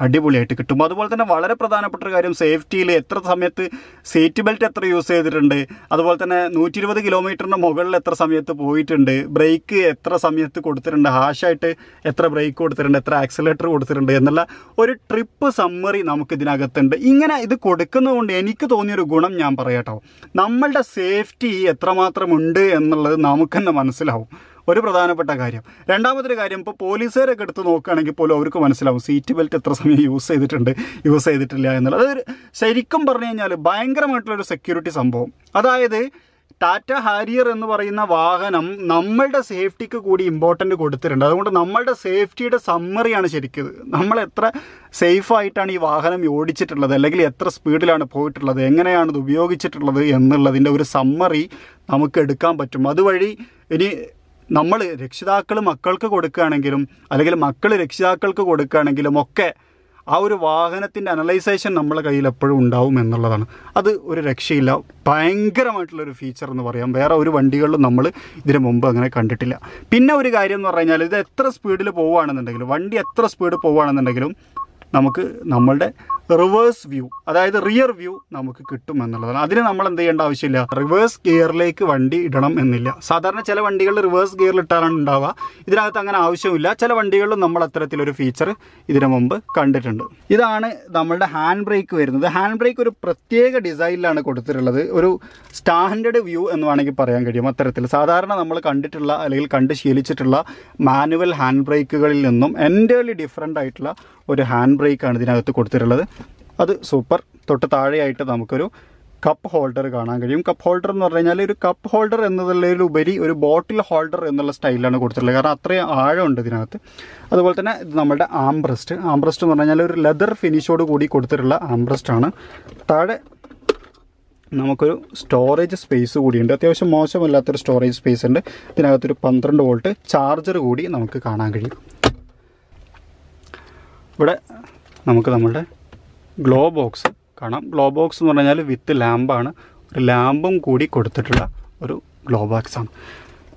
അടിപൊളിയായിട്ട് കിട്ടും. അതുപോലെ തന്നെ വളരെ പ്രധാനപ്പെട്ട ഒരു കാര്യം സേഫ്റ്റിയിൽ എത്ര സമയത്ത് സീറ്റ് ബെൽറ്റ് എത്ര യൂസ് ചെയ്തിട്ടുണ്ട് അതുപോലെ തന്നെ നൂറ്റി ഇരുപത് കിലോമീറ്ററിന്റെ മുകളിൽ എത്ര സമയത്ത് പോയിട്ടുണ്ട് ബ്രേക്ക് എത്ര സമയത്ത് കൊടുത്തിട്ടുണ്ട് ഹാഷായിട്ട് എത്ര ബ്രേക്ക് കൊടുത്തിട്ടുണ്ട് എത്ര ആക്സിലേറ്റർ കൊടുത്തിട്ടുണ്ട് എന്നുള്ള ഒരു ട്രിപ്പ് സമ്മറി നമുക്ക് ഇതിനകത്തുണ്ട് ഇങ്ങനെ ഇത് കൊടുക്കുന്നതുകൊണ്ട് എനിക്ക് തോന്നിയൊരു ഗുണം ഞാൻ പറയാട്ടോ. നമ്മളുടെ സേഫ്റ്റി എത്രമാത്രം ഉണ്ട് എന്നുള്ളത് നമുക്ക് മനസ്സിലാവും. ഒരു പ്രധാനപ്പെട്ട കാര്യം. രണ്ടാമതൊരു കാര്യം ഇപ്പോൾ പോലീസുകാരൊക്കെ എടുത്ത് നോക്കുകയാണെങ്കിൽ പോലും അവർക്ക് മനസ്സിലാവും സീറ്റ് ബെൽറ്റ് എത്ര സമയം യൂസ് ചെയ്തിട്ടുണ്ട് യൂസ് ചെയ്തിട്ടില്ല എന്നുള്ളത്. അതൊരു ശരിക്കും പറഞ്ഞു കഴിഞ്ഞാൽ ഭയങ്കരമായിട്ടുള്ളൊരു സെക്യൂരിറ്റി സംഭവം. അതായത് ടാറ്റ ഹാരിയർ എന്ന് പറയുന്ന വാഹനം നമ്മളുടെ സേഫ്റ്റിക്ക് കൂടി ഇമ്പോർട്ടന്റ് കൊടുത്തിട്ടുണ്ട്. അതുകൊണ്ട് നമ്മളുടെ സേഫ്റ്റിയുടെ സമ്മറിയാണ് ശരിക്കും നമ്മൾ എത്ര സേഫായിട്ടാണ് ഈ വാഹനം ഓടിച്ചിട്ടുള്ളത് അല്ലെങ്കിൽ എത്ര സ്പീഡിലാണ് പോയിട്ടുള്ളത് എങ്ങനെയാണ് ഇത് ഉപയോഗിച്ചിട്ടുള്ളത് എന്നുള്ളതിന്റെ ഒരു സമ്മറി നമുക്ക് എടുക്കാൻ പറ്റും. അതുവഴി ഇനി നമ്മൾ രക്ഷിതാക്കൾ മക്കൾക്ക് കൊടുക്കുകയാണെങ്കിലും അല്ലെങ്കിൽ മക്കൾ രക്ഷിതാക്കൾക്ക് കൊടുക്കുകയാണെങ്കിലും ഒക്കെ ആ ഒരു വാഹനത്തിന്റെ അനലൈസേഷൻ നമ്മളെ കയ്യിൽ എപ്പോഴും ഉണ്ടാവും എന്നുള്ളതാണ്. അത് ഒരു രക്ഷയില്ല. ഭയങ്കരമായിട്ടുള്ളൊരു ഫീച്ചർ എന്ന് പറയാം. വേറെ ഒരു വണ്ടികളിലും നമ്മൾ ഇതിനു മുമ്പ് അങ്ങനെ കണ്ടിട്ടില്ല. പിന്നെ ഒരു കാര്യം എന്ന് പറഞ്ഞു കഴിഞ്ഞാൽ ഇത് എത്ര സ്പീഡിൽ പോവുകയാണെന്നുണ്ടെങ്കിലും വണ്ടി എത്ര സ്പീഡ് പോവുകയാണെന്നുണ്ടെങ്കിലും നമുക്ക് നമ്മളുടെ റിവേഴ്സ് വ്യൂ അതായത് റിയർ വ്യൂ നമുക്ക് കിട്ടും എന്നുള്ളതാണ്. അതിന് നമ്മൾ എന്ത് ചെയ്യേണ്ട ആവശ്യമില്ല. റിവേഴ്സ് ഗിയറിലേക്ക് വണ്ടി ഇടണം എന്നില്ല. സാധാരണ ചില വണ്ടികളിൽ റിവേഴ്സ് ഗിയറിൽ ഇട്ടാലാണ് ഉണ്ടാവുക. ഇതിനകത്ത് അങ്ങനെ ആവശ്യമില്ല. ചില വണ്ടികളിലും നമ്മൾ അത്തരത്തിലൊരു ഫീച്ചർ ഇതിനു മുമ്പ് കണ്ടിട്ടുണ്ട്. ഇതാണ് നമ്മളുടെ ഹാൻഡ് ബ്രേക്ക് വരുന്നത്. ഹാൻഡ് ബ്രേക്ക് ഒരു പ്രത്യേക ഡിസൈനിലാണ് കൊടുത്തിട്ടുള്ളത്. ഒരു സ്റ്റാൻഡേർഡ് വ്യൂ എന്ന് വേണമെങ്കിൽ പറയാൻ കഴിയും അത്തരത്തിൽ. സാധാരണ നമ്മൾ കണ്ടിട്ടുള്ള അല്ലെങ്കിൽ കണ്ട് ശീലിച്ചിട്ടുള്ള മാനുവൽ ഹാൻഡ് ബ്രേക്കുകളിൽ നിന്നും എന്റെ ഡിഫറെന്റ് ആയിട്ടുള്ള ഒരു ഹാൻഡ് ബ്രേക്കാണ് ഇതിനകത്ത് കൊടുത്തിട്ടുള്ളത്. അത് സൂപ്പർ തൊട്ട് താഴെയായിട്ട് നമുക്കൊരു കപ്പ് ഹോൾഡർ കാണാൻ കഴിയും. കപ്പ് ഹോൾഡർ എന്ന് പറഞ്ഞു കഴിഞ്ഞാൽ ഒരു കപ്പ് ഹോൾഡർ എന്നതിലുപരി ഒരു ബോട്ടിൽ ഹോൾഡർ എന്നുള്ള സ്റ്റൈലാണ് കൊടുത്തിട്ടുള്ളത്. കാരണം അത്രയും ആഴമുണ്ട് ഇതിനകത്ത്. അതുപോലെ തന്നെ ഇത് നമ്മുടെ ആംബ്രസ്റ്റ് ആംബ്രസ്റ്റ് എന്ന് പറഞ്ഞു കഴിഞ്ഞാൽ ഒരു ലെതർ ഫിനിഷോട് കൂടി കൊടുത്തിട്ടുള്ള ആംബ്രസ്റ്റ് ആണ്. താഴെ നമുക്കൊരു സ്റ്റോറേജ് സ്പേസ് കൂടിയുണ്ട്. അത്യാവശ്യം മോശമല്ലാത്തൊരു സ്റ്റോറേജ് സ്പേസ് ഉണ്ട്. ഇതിനകത്തൊരു പന്ത്രണ്ട് വോൾട്ട് ചാർജർ കൂടി നമുക്ക് കാണാൻ കഴിയും. ഇവിടെ നമുക്ക് നമ്മുടെ ഗ്ലോ ബോക്സ് കാണാം. ഗ്ലോ ബോക്സ് എന്ന് പറഞ്ഞാൽ വിത്ത് ലാമ്പാണ് ഒരു ലാമ്പും കൂടി കൊടുത്തിട്ടുള്ള ഒരു ഗ്ലോ ബോക്സാണ്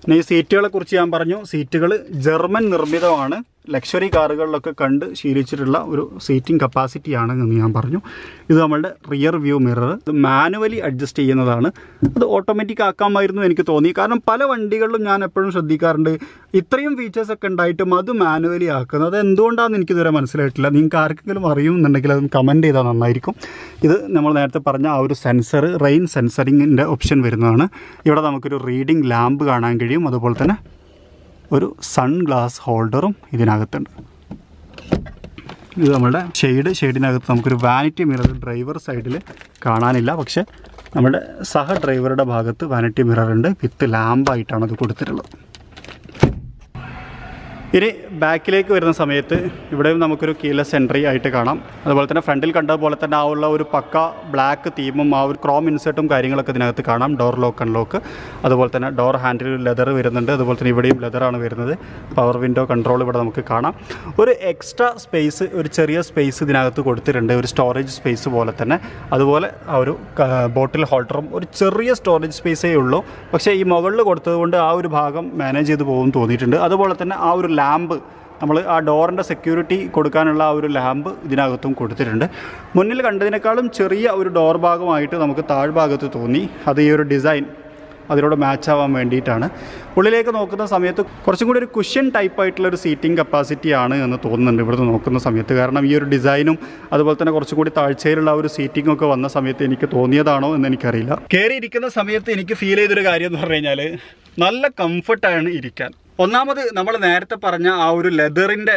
പിന്നെ ഈ സീറ്റുകളെ കുറിച്ച് ഞാൻ പറഞ്ഞു. സീറ്റുകൾ ജർമ്മൻ നിർമ്മിതമാണ്. ലക്ഷറി കാറുകളിലൊക്കെ കണ്ട് ശീലിച്ചിട്ടുള്ള ഒരു സീറ്റിംഗ് കപ്പാസിറ്റി എന്ന് ഞാൻ പറഞ്ഞു. ഇത് നമ്മളുടെ റിയർ വ്യൂ മിറർ ഇത് മാനുവലി അഡ്ജസ്റ്റ് ചെയ്യുന്നതാണ്. അത് ഓട്ടോമാറ്റിക് ആക്കാമായിരുന്നു എനിക്ക് തോന്നി. കാരണം പല വണ്ടികളിലും ഞാൻ എപ്പോഴും ശ്രദ്ധിക്കാറുണ്ട് ഇത്രയും ഫീച്ചേഴ്സ് ഒക്കെ ഉണ്ടായിട്ടും അത് മാനുവലി ആക്കുന്നത് എന്തുകൊണ്ടാണെന്ന് എനിക്കിതുവരെ മനസ്സിലായിട്ടില്ല. നിങ്ങൾക്ക് ആർക്കെങ്കിലും അറിയുമെന്നുണ്ടെങ്കിൽ അത് കമന്റ് ചെയ്താൽ നന്നായിരിക്കും. ഇത് നമ്മൾ നേരത്തെ പറഞ്ഞ ആ ഒരു സെൻസർ റെയിൻ സെൻസറിങ്ങിന്റെ ഓപ്ഷൻ വരുന്നതാണ്. ഇവിടെ നമുക്കൊരു റീഡിംഗ് ലാമ്പ് കാണാൻ കഴിയും. അതുപോലെ തന്നെ ഒരു സൺ ഗ്ലാസ് ഹോൾഡറും ഇതിനകത്തുണ്ട്. ഇത് നമ്മുടെ ഷെയ്ഡ് ഷെയ്ഡിനകത്ത് നമുക്കൊരു വാനിറ്റി മിറർ ഡ്രൈവർ സൈഡിൽ കാണാനില്ല. പക്ഷേ നമ്മുടെ സഹ ഡ്രൈവറുടെ ഭാഗത്ത് വാനിറ്റി മിറർ ഉണ്ട്. വിത്ത് ലാമ്പായിട്ടാണ് അത് കൊടുത്തിട്ടുള്ളത്. ഇനി ബാക്കിലേക്ക് വരുന്ന സമയത്ത് ഇവിടെയും നമുക്കൊരു കീലെസ് എൻട്രി ആയിട്ട് കാണാം. അതുപോലെ തന്നെ ഫ്രണ്ടിൽ കണ്ടതുപോലെ തന്നെ ആ ഉള്ള ഒരു പക്ക ബ്ലാക്ക് തീമും ആ ഒരു ക്രോം ഇൻസെർട്ടും കാര്യങ്ങളൊക്കെ ഇതിനകത്ത് കാണാം. ഡോർ ലോക്ക് അൺലോക്ക് അതുപോലെ തന്നെ ഡോർ ഹാൻഡിൽ ലെതർ വരുന്നുണ്ട്. അതുപോലെ തന്നെ ഇവിടെയും ലെതറാണ് വരുന്നത്. പവർ വിൻഡോ കൺട്രോൾ ഇവിടെ നമുക്ക് കാണാം. ഒരു എക്സ്ട്രാ സ്പേസ് ഒരു ചെറിയ സ്പേസ് ഇതിനകത്ത് കൊടുത്തിട്ടുണ്ട്. ഒരു സ്റ്റോറേജ് സ്പേസ് പോലെ തന്നെ. അതുപോലെ ആ ഒരു ബോട്ടിൽ ഹോൾഡറും ഒരു ചെറിയ സ്റ്റോറേജ് സ്പേസേ ഉള്ളൂ. പക്ഷേ ഈ മുകളിൽ കൊടുത്തതുകൊണ്ട് ആ ഒരു ഭാഗം മാനേജ് ചെയ്ത് പോകും തോന്നിയിട്ടുണ്ട്. അതുപോലെ തന്നെ ആ ഒരു ലാമ്പ് നമ്മൾ ആ ഡോറിന്റെ സെക്യൂരിറ്റി കൊടുക്കാനുള്ള ആ ഒരു ലാമ്പ് ഇതിനകത്തും കൊടുത്തിട്ടുണ്ട്. മുന്നിൽ കണ്ടതിനേക്കാളും ചെറിയ ഒരു ഡോർ ഭാഗമായിട്ട് നമുക്ക് താഴ്ഭാഗത്ത് തോന്നി. അത് ഈ ഒരു ഡിസൈൻ അതിനോട് മാച്ച് ആവാൻ വേണ്ടിയിട്ടാണ്. ഉള്ളിലേക്ക് നോക്കുന്ന സമയത്ത് കുറച്ചും കൂടി ഒരു കുഷ്യൻ ടൈപ്പ് ആയിട്ടുള്ള ഒരു സീറ്റിംഗ് കപ്പാസിറ്റി ആണ് എന്ന് തോന്നുന്നുണ്ട് ഇവിടുന്ന് നോക്കുന്ന സമയത്ത്. കാരണം ഈ ഒരു ഡിസൈനും അതുപോലെ തന്നെ കുറച്ചും കൂടി താഴ്ചയിലുള്ള ഒരു സീറ്റിംഗ് ഒക്കെ വന്ന സമയത്ത് എനിക്ക് തോന്നിയതാണോ എന്ന് എനിക്കറിയില്ല. കയറി ഇരിക്കുന്ന സമയത്ത് എനിക്ക് ഫീൽ ചെയ്തൊരു കാര്യം എന്ന് പറഞ്ഞു കഴിഞ്ഞാൽ നല്ല കംഫർട്ടാണ് ഇരിക്കാൻ. ഒന്നാമത് നമ്മൾ നേരത്തെ പറഞ്ഞ ആ ഒരു ലെതറിന്റെ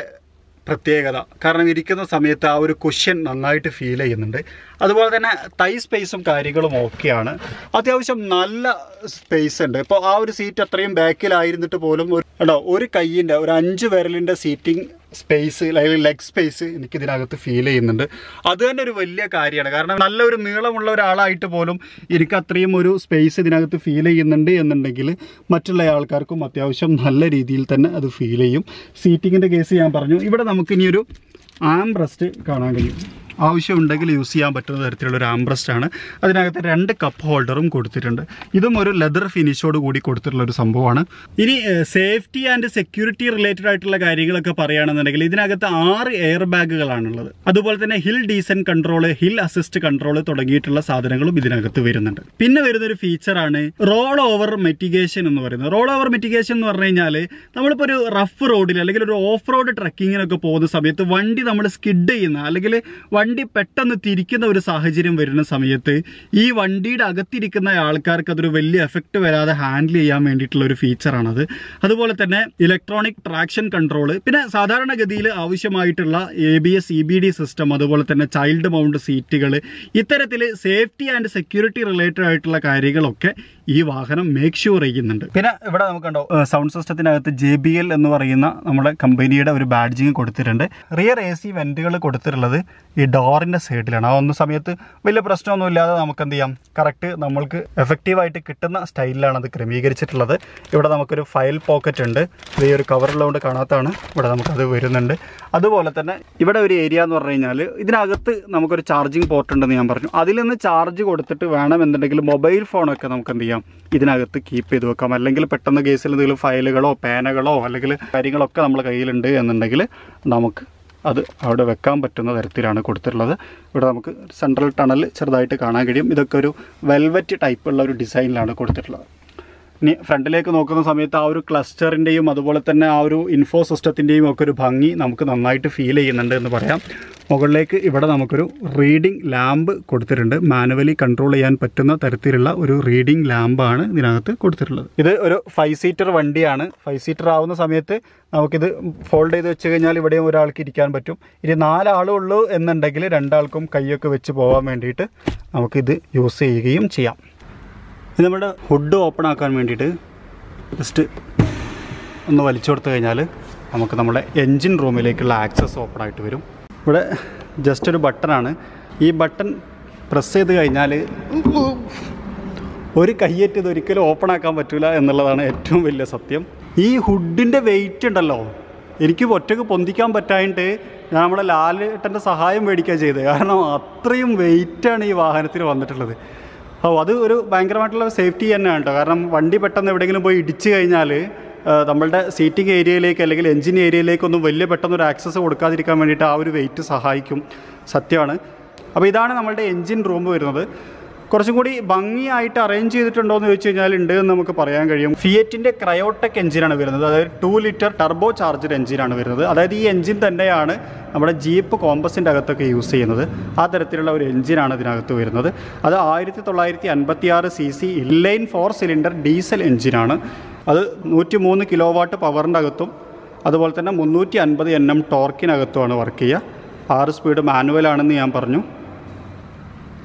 പ്രത്യേകത. കാരണം ഇരിക്കുന്ന സമയത്ത് ആ ഒരു കുഷ്യൻ നന്നായിട്ട് ഫീൽ ചെയ്യുന്നുണ്ട്. അതുപോലെ തന്നെ തൈ സ്പേസും കാര്യങ്ങളും ഓക്കെയാണ് അത്യാവശ്യം നല്ല സ്പേസ് ഉണ്ട്. ഇപ്പോൾ ആ ഒരു സീറ്റ് അത്രയും ബാക്കിലായിരുന്നിട്ട് പോലും ഒരു കേട്ടോ ഒരു കയ്യിന്റെ ഒരു അഞ്ച് വിരലിന്റെ സീറ്റിംഗ് സ്പേസ് ലെഗ് സ്പേസ് എനിക്ക് ഇതിനകത്ത് ഫീൽ ചെയ്യുന്നുണ്ട്. അത് തന്നെ ഒരു വലിയ കാര്യമാണ്. കാരണം നല്ലൊരു നീളമുള്ള ഒരാളായിട്ട് പോലും എനിക്ക് അത്രയും ഒരു സ്പേസ് ഇതിനകത്ത് ഫീൽ ചെയ്യുന്നുണ്ട് എന്നുണ്ടെങ്കിൽ മറ്റുള്ള ആൾക്കാർക്കും അത്യാവശ്യം നല്ല രീതിയിൽ തന്നെ അത് ഫീൽ ചെയ്യും. സീറ്റിങ്ങിന്റെ കേസ് ഞാൻ പറഞ്ഞു. ഇവിടെ നമുക്ക് ഇനിയൊരു ആം റെസ്റ്റ് കാണാൻ കഴിയും. ആവശ്യമുണ്ടെങ്കിൽ യൂസ് ചെയ്യാൻ പറ്റുന്ന തരത്തിലുള്ള ഒരു ആംബ്രസ്റ്റ് ആണ്. അതിനകത്ത് രണ്ട് കപ്പ് ഹോൾഡറും കൊടുത്തിട്ടുണ്ട്. ഇതും ഒരു ലെതർ ഫിനിഷോട് കൂടി കൊടുത്തിട്ടുള്ള ഒരു സംഭവമാണ്. ഇനി സേഫ്റ്റി ആൻഡ് സെക്യൂരിറ്റി റിലേറ്റഡ് ആയിട്ടുള്ള കാര്യങ്ങളൊക്കെ പറയുകയാണെന്നുണ്ടെങ്കിൽ ഇതിനകത്ത് ആറ് എയർ ബാഗുകളാണുള്ളത് അതുപോലെ തന്നെ hill descent control hill assist control തുടങ്ങിയിട്ടുള്ള സാധനങ്ങളും ഇതിനകത്ത് വരുന്നുണ്ട്. പിന്നെ വരുന്ന ഒരു ഫീച്ചറാണ് റോൾ ഓവർ മെറ്റിഗേഷൻ എന്ന് പറയുന്നത്. റോൾ ഓവർ മെറ്റിഗേഷൻ എന്ന് പറഞ്ഞു കഴിഞ്ഞാൽ നമ്മളിപ്പോൾ ഒരു റഫ് റോഡിൽ അല്ലെങ്കിൽ ഒരു ഓഫ് റോഡ് ട്രക്കിങ്ങിനൊക്കെ പോകുന്ന സമയത്ത് വണ്ടി നമ്മൾ സ്കിഡ് ചെയ്യുന്ന അല്ലെങ്കിൽ വണ്ടി പെട്ടെന്ന് തിരിക്കുന്ന ഒരു സാഹചര്യം വരുന്ന സമയത്ത് ഈ വണ്ടിയുടെ അകത്തിരിക്കുന്ന ആൾക്കാർക്ക് അതൊരു വലിയ എഫക്റ്റ് വരാതെ ഹാൻഡിൽ ചെയ്യാൻ വേണ്ടിയിട്ടുള്ള ഒരു ഫീച്ചറാണത് അതുപോലെ തന്നെ ഇലക്ട്രോണിക് ട്രാക്ഷൻ കൺട്രോൾ പിന്നെ സാധാരണഗതിയിൽ ആവശ്യമായിട്ടുള്ള A B S E B D system അതുപോലെ തന്നെ ചൈൽഡ് മൗണ്ട് സീറ്റുകൾ ഇത്തരത്തിൽ സേഫ്റ്റി ആൻഡ് സെക്യൂരിറ്റി റിലേറ്റഡ് ആയിട്ടുള്ള കാര്യങ്ങളൊക്കെ ഈ വാഹനം മേക്ക് ഷുവർ ചെയ്യുന്നുണ്ട് പിന്നെ ഇവിടെ നമുക്ക്ണ്ടോ സൗണ്ട് സിസ്റ്റത്തിനകത്ത് ജെ ബി എൽ എന്ന് പറയുന്ന നമ്മുടെ കമ്പനിയുടെ ഒരു ബാഡ്ജിങ് കൊടുത്തിട്ടുണ്ട്. റിയർ എ സി വെന്റുകൾ കൊടുത്തിട്ടുള്ളത് ഈ ഡോറിന്റെ സൈഡിലാണ് ആ ഒന്ന് സമയത്ത് വലിയ പ്രശ്നമൊന്നും ഇല്ലാതെ നമുക്ക് എന്ത് ചെയ്യാം കറക്റ്റ് നമ്മൾക്ക് എഫക്റ്റീവായിട്ട് കിട്ടുന്ന സ്റ്റൈലിലാണ് അത് ക്രമീകരിച്ചിട്ടുള്ളത്. ഇവിടെ നമുക്കൊരു ഫയൽ പോക്കറ്റ് ഉണ്ട്. ഇത് ഈ ഒരു കവറുള്ളതുകൊണ്ട് കാണാത്താണ് ഇവിടെ നമുക്കത് വരുന്നുണ്ട്. അതുപോലെ തന്നെ ഇവിടെ ഒരു ഏരിയ എന്ന് പറഞ്ഞു കഴിഞ്ഞാൽ ഇതിനകത്ത് നമുക്കൊരു ചാർജിങ് പോർട്ട് ഉണ്ടെന്ന് ഞാൻ പറഞ്ഞു. അതിൽ നിന്ന് ചാർജ് കൊടുത്തിട്ട് വേണമെന്നുണ്ടെങ്കിൽ മൊബൈൽ ഫോണൊക്കെ നമുക്ക് എന്ത് ഇതിനകത്ത് കീപ്പ് ചെയ്ത് വെക്കാം. അല്ലെങ്കിൽ പെട്ടെന്ന് കേസിൽ എന്തെങ്കിലും ഫയലുകളോ പേനകളോ അല്ലെങ്കിൽ കാര്യങ്ങളൊക്കെ നമ്മുടെ കയ്യിലുണ്ട് എന്നുണ്ടെങ്കിൽ നമുക്ക് അത് അവിടെ വെക്കാൻ പറ്റുന്ന തരത്തിലാണ് കൊടുത്തിട്ടുള്ളത്. ഇവിടെ നമുക്ക് സെൻട്രൽ ടണൽ ചെറുതായിട്ട് കാണാൻ കഴിയും. ഇതൊക്കെ ഒരു വെൽവെറ്റ് ടൈപ്പുള്ള ഒരു ഡിസൈനിലാണ് കൊടുത്തിട്ടുള്ളത്. ഇനി ഫ്രണ്ടിലേക്ക് നോക്കുന്ന സമയത്ത് ആ ഒരു ക്ലസ്റ്ററിന്റെയും അതുപോലെ തന്നെ ആ ഒരു ഇൻഫോ സിസ്റ്റത്തിന്റെയും ഒക്കെ ഒരു ഭംഗി നമുക്ക് നന്നായിട്ട് ഫീൽ ചെയ്യുന്നുണ്ട് എന്ന് പറയാം. മുകളിലേക്ക് ഇവിടെ നമുക്കൊരു റീഡിംഗ് ലാമ്പ് കൊടുത്തിട്ടുണ്ട്. മാനുവലി കൺട്രോൾ ചെയ്യാൻ പറ്റുന്ന തരത്തിലുള്ള ഒരു റീഡിംഗ് ലാമ്പാണ് ഇതിനകത്ത് കൊടുത്തിട്ടുള്ളത്. ഇത് ഒരു ഫൈവ് സീറ്റർ വണ്ടിയാണ്. ഫൈവ് സീറ്റർ ആവുന്ന സമയത്ത് നമുക്കിത് ഫോൾഡ് ചെയ്ത് വെച്ച് കഴിഞ്ഞാൽ ഇവിടെയും ഒരാൾക്ക് ഇരിക്കാൻ പറ്റും. ഇനി നാലാളുള്ളൂ എന്നുണ്ടെങ്കിൽ രണ്ടാൾക്കും കൈയൊക്കെ വെച്ച് പോകാൻ വേണ്ടിയിട്ട് നമുക്കിത് യൂസ് ചെയ്യുകയും ചെയ്യാം. ഇത് നമ്മുടെ ഹുഡ് ഓപ്പൺ ആക്കാൻ വേണ്ടിയിട്ട് ജസ്റ്റ് ഒന്ന് വലിച്ചു കൊടുത്തു കഴിഞ്ഞാൽ നമുക്ക് നമ്മുടെ എൻജിൻ റൂമിലേക്കുള്ള ആക്സസ് ഓപ്പൺ ആയിട്ട് വരും. ഇവിടെ ജസ്റ്റ് ഒരു ബട്ടണാണ് ഈ ബട്ടൺ പ്രസ് ചെയ്ത് കഴിഞ്ഞാൽ ഒരു കയ്യേറ്റ് ഇത് ഒരിക്കലും ഓപ്പൺ ആക്കാൻ പറ്റില്ല എന്നുള്ളതാണ് ഏറ്റവും വലിയ സത്യം. ഈ ഹുഡിന്റെ വെയിറ്റ് ഉണ്ടല്ലോ. എനിക്ക് ഒറ്റയ്ക്ക് പൊന്തിക്കാൻ പറ്റായിട്ട് ഞാൻ നമ്മുടെ ലാലേട്ടന്റെ സഹായം മേടിക്കുക ചെയ്തത്. കാരണം അത്രയും വെയിറ്റാണ് ഈ വാഹനത്തിൽ വന്നിട്ടുള്ളത്. ഓ അത് ഒരു ഭയങ്കരമായിട്ടുള്ള സേഫ്റ്റി തന്നെയാണ് കേട്ടോ. കാരണം വണ്ടി പെട്ടെന്ന് എവിടെയെങ്കിലും പോയി ഇടിച്ചു കഴിഞ്ഞാൽ നമ്മളുടെ സീറ്റിംഗ് ഏരിയയിലേക്ക് അല്ലെങ്കിൽ എഞ്ചിൻ ഏരിയയിലേക്കൊന്നും വലിയ പെട്ടെന്ന് ഒരു ആക്സസ് കൊടുക്കാതിരിക്കാൻ വേണ്ടിയിട്ട് ആ ഒരു വെയിറ്റ് സഹായിക്കും. സത്യമാണ്. അപ്പോൾ ഇതാണ് നമ്മളുടെ എഞ്ചിൻ റൂം വരുന്നത്. കുറച്ചും കൂടി ഭംഗിയായിട്ട് അറേഞ്ച് ചെയ്തിട്ടുണ്ടോ എന്ന് ചോദിച്ചു കഴിഞ്ഞാൽ ഉണ്ട് എന്ന് നമുക്ക് പറയാൻ കഴിയും. ഫിയറ്റിന്റെ ക്രയോടെക് എഞ്ചിനാണ് വരുന്നത്. അതായത് ടു ലിറ്റർ ടർബോ ചാർജർ എഞ്ചിനാണ് വരുന്നത്. അതായത് ഈ എഞ്ചിൻ തന്നെയാണ് നമ്മുടെ ജീപ്പ് കോമ്പസിന്റെ അകത്തൊക്കെ യൂസ് ചെയ്യുന്നത്. ആ തരത്തിലുള്ള ഒരു എഞ്ചിനാണ് ഇതിനകത്ത് വരുന്നത്. അത് ആയിരത്തി തൊള്ളായിരത്തി അൻപത്തി ആറ് C C inline four cylinder diesel എഞ്ചിനാണ് അത് നൂറ്റി മൂന്ന് കിലോ വാട്ട് പവറിന്റെ അകത്തും അതുപോലെ തന്നെ മുന്നൂറ്റി അൻപത് എൻ എം ടോർക്കിനകത്തുമാണ് വർക്ക് ചെയ്യുക. ആറ് സ്പീഡ് മാനുവൽ ആണെന്ന് ഞാൻ പറഞ്ഞു.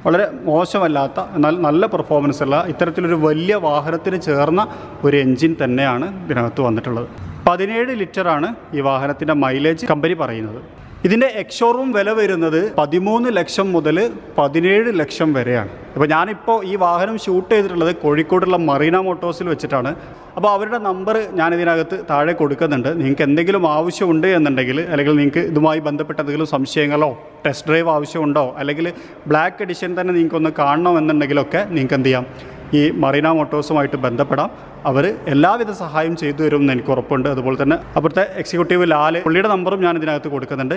വളരെ മോശമല്ലാത്ത എന്നാൽ നല്ല പെർഫോമൻസ് ഉള്ള ഇത്തരത്തിലൊരു വലിയ വാഹനത്തിന് ചേർന്ന ഒരു എൻജിൻ തന്നെയാണ് ഇതിനകത്ത് വന്നിട്ടുള്ളത്. പതിനേഴ് ലിറ്ററാണ് ഈ വാഹനത്തിന്റെ മൈലേജ് കമ്പനി പറയുന്നത്. ഇതിന്റെ എക്സോറൂം വില വരുന്നത് പതിമൂന്ന് ലക്ഷം മുതൽ പതിനേഴ് ലക്ഷം വരെയാണ്. അപ്പോൾ ഞാനിപ്പോൾ ഈ വാഹനം ഷൂട്ട് ചെയ്തിട്ടുള്ളത് കോഴിക്കോടുള്ള മറീന മോട്ടോഴ്സിൽ വെച്ചിട്ടാണ്. അപ്പോൾ അവരുടെ നമ്പർ ഞാൻ ഇതിനകത്ത് താഴെ കൊടുക്കുന്നുണ്ട്. നിങ്ങൾക്ക് എന്തെങ്കിലും ആവശ്യമുണ്ട് എന്നുണ്ടെങ്കിൽ അല്ലെങ്കിൽ നിങ്ങൾക്ക് ഇതുമായി ബന്ധപ്പെട്ട എന്തെങ്കിലും സംശയങ്ങളോ ടെസ്റ്റ് ഡ്രൈവ് ആവശ്യമുണ്ടോ അല്ലെങ്കിൽ ബ്ലാക്ക് എഡിഷൻ തന്നെ നിങ്ങൾക്കൊന്ന് കാണണമെന്നുണ്ടെങ്കിലൊക്കെ നിങ്ങൾക്ക് എന്ത് ചെയ്യാം? ഈ മറീന മോട്ടോഴ്സുമായിട്ട് ബന്ധപ്പെടാം. അവർ എല്ലാവിധ സഹായം ചെയ്തു തരും എന്ന് എനിക്ക് ഉറപ്പുണ്ട്. അതുപോലെ തന്നെ അപ്പുറത്തെ എക്സിക്യൂട്ടീവ് ലാൽ പുള്ളിയുടെ നമ്പറും ഞാൻ ഇതിനകത്ത് കൊടുക്കുന്നുണ്ട്.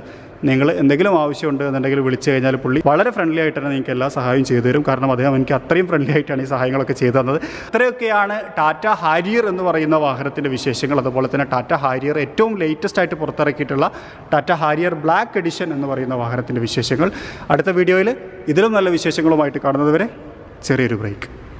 നിങ്ങൾ എന്തെങ്കിലും ആവശ്യമുണ്ട് എന്നുണ്ടെങ്കിൽ വിളിച്ചു കഴിഞ്ഞാൽ പുള്ളി വളരെ ഫ്രണ്ട്ലി ആയിട്ട് തന്നെ നിങ്ങൾക്ക് എല്ലാ സഹായവും ചെയ്തു തരും. കാരണം അദ്ദേഹം എനിക്ക് അത്രയും ഫ്രണ്ട്ലി ആയിട്ടാണ് ഈ സഹായങ്ങളൊക്കെ ചെയ്തു തന്നത്. ഇത്രയൊക്കെയാണ് ടാറ്റ ഹാരിയർ എന്ന് പറയുന്ന വാഹനത്തിന്റെ വിശേഷങ്ങൾ. അതുപോലെ തന്നെ ടാറ്റ ഹാരിയർ ഏറ്റവും ലേറ്റസ്റ്റ് ആയിട്ട് പുറത്തിറക്കിയിട്ടുള്ള ടാറ്റ ഹാരിയർ ബ്ലാക്ക് എഡിഷൻ എന്ന് പറയുന്ന വാഹനത്തിന്റെ വിശേഷങ്ങൾ. അടുത്ത വീഡിയോയിൽ ഇതിലും നല്ല വിശേഷങ്ങളുമായിട്ട് കാണുന്നതുവരെ ചെറിയൊരു ബ്രേക്ക്.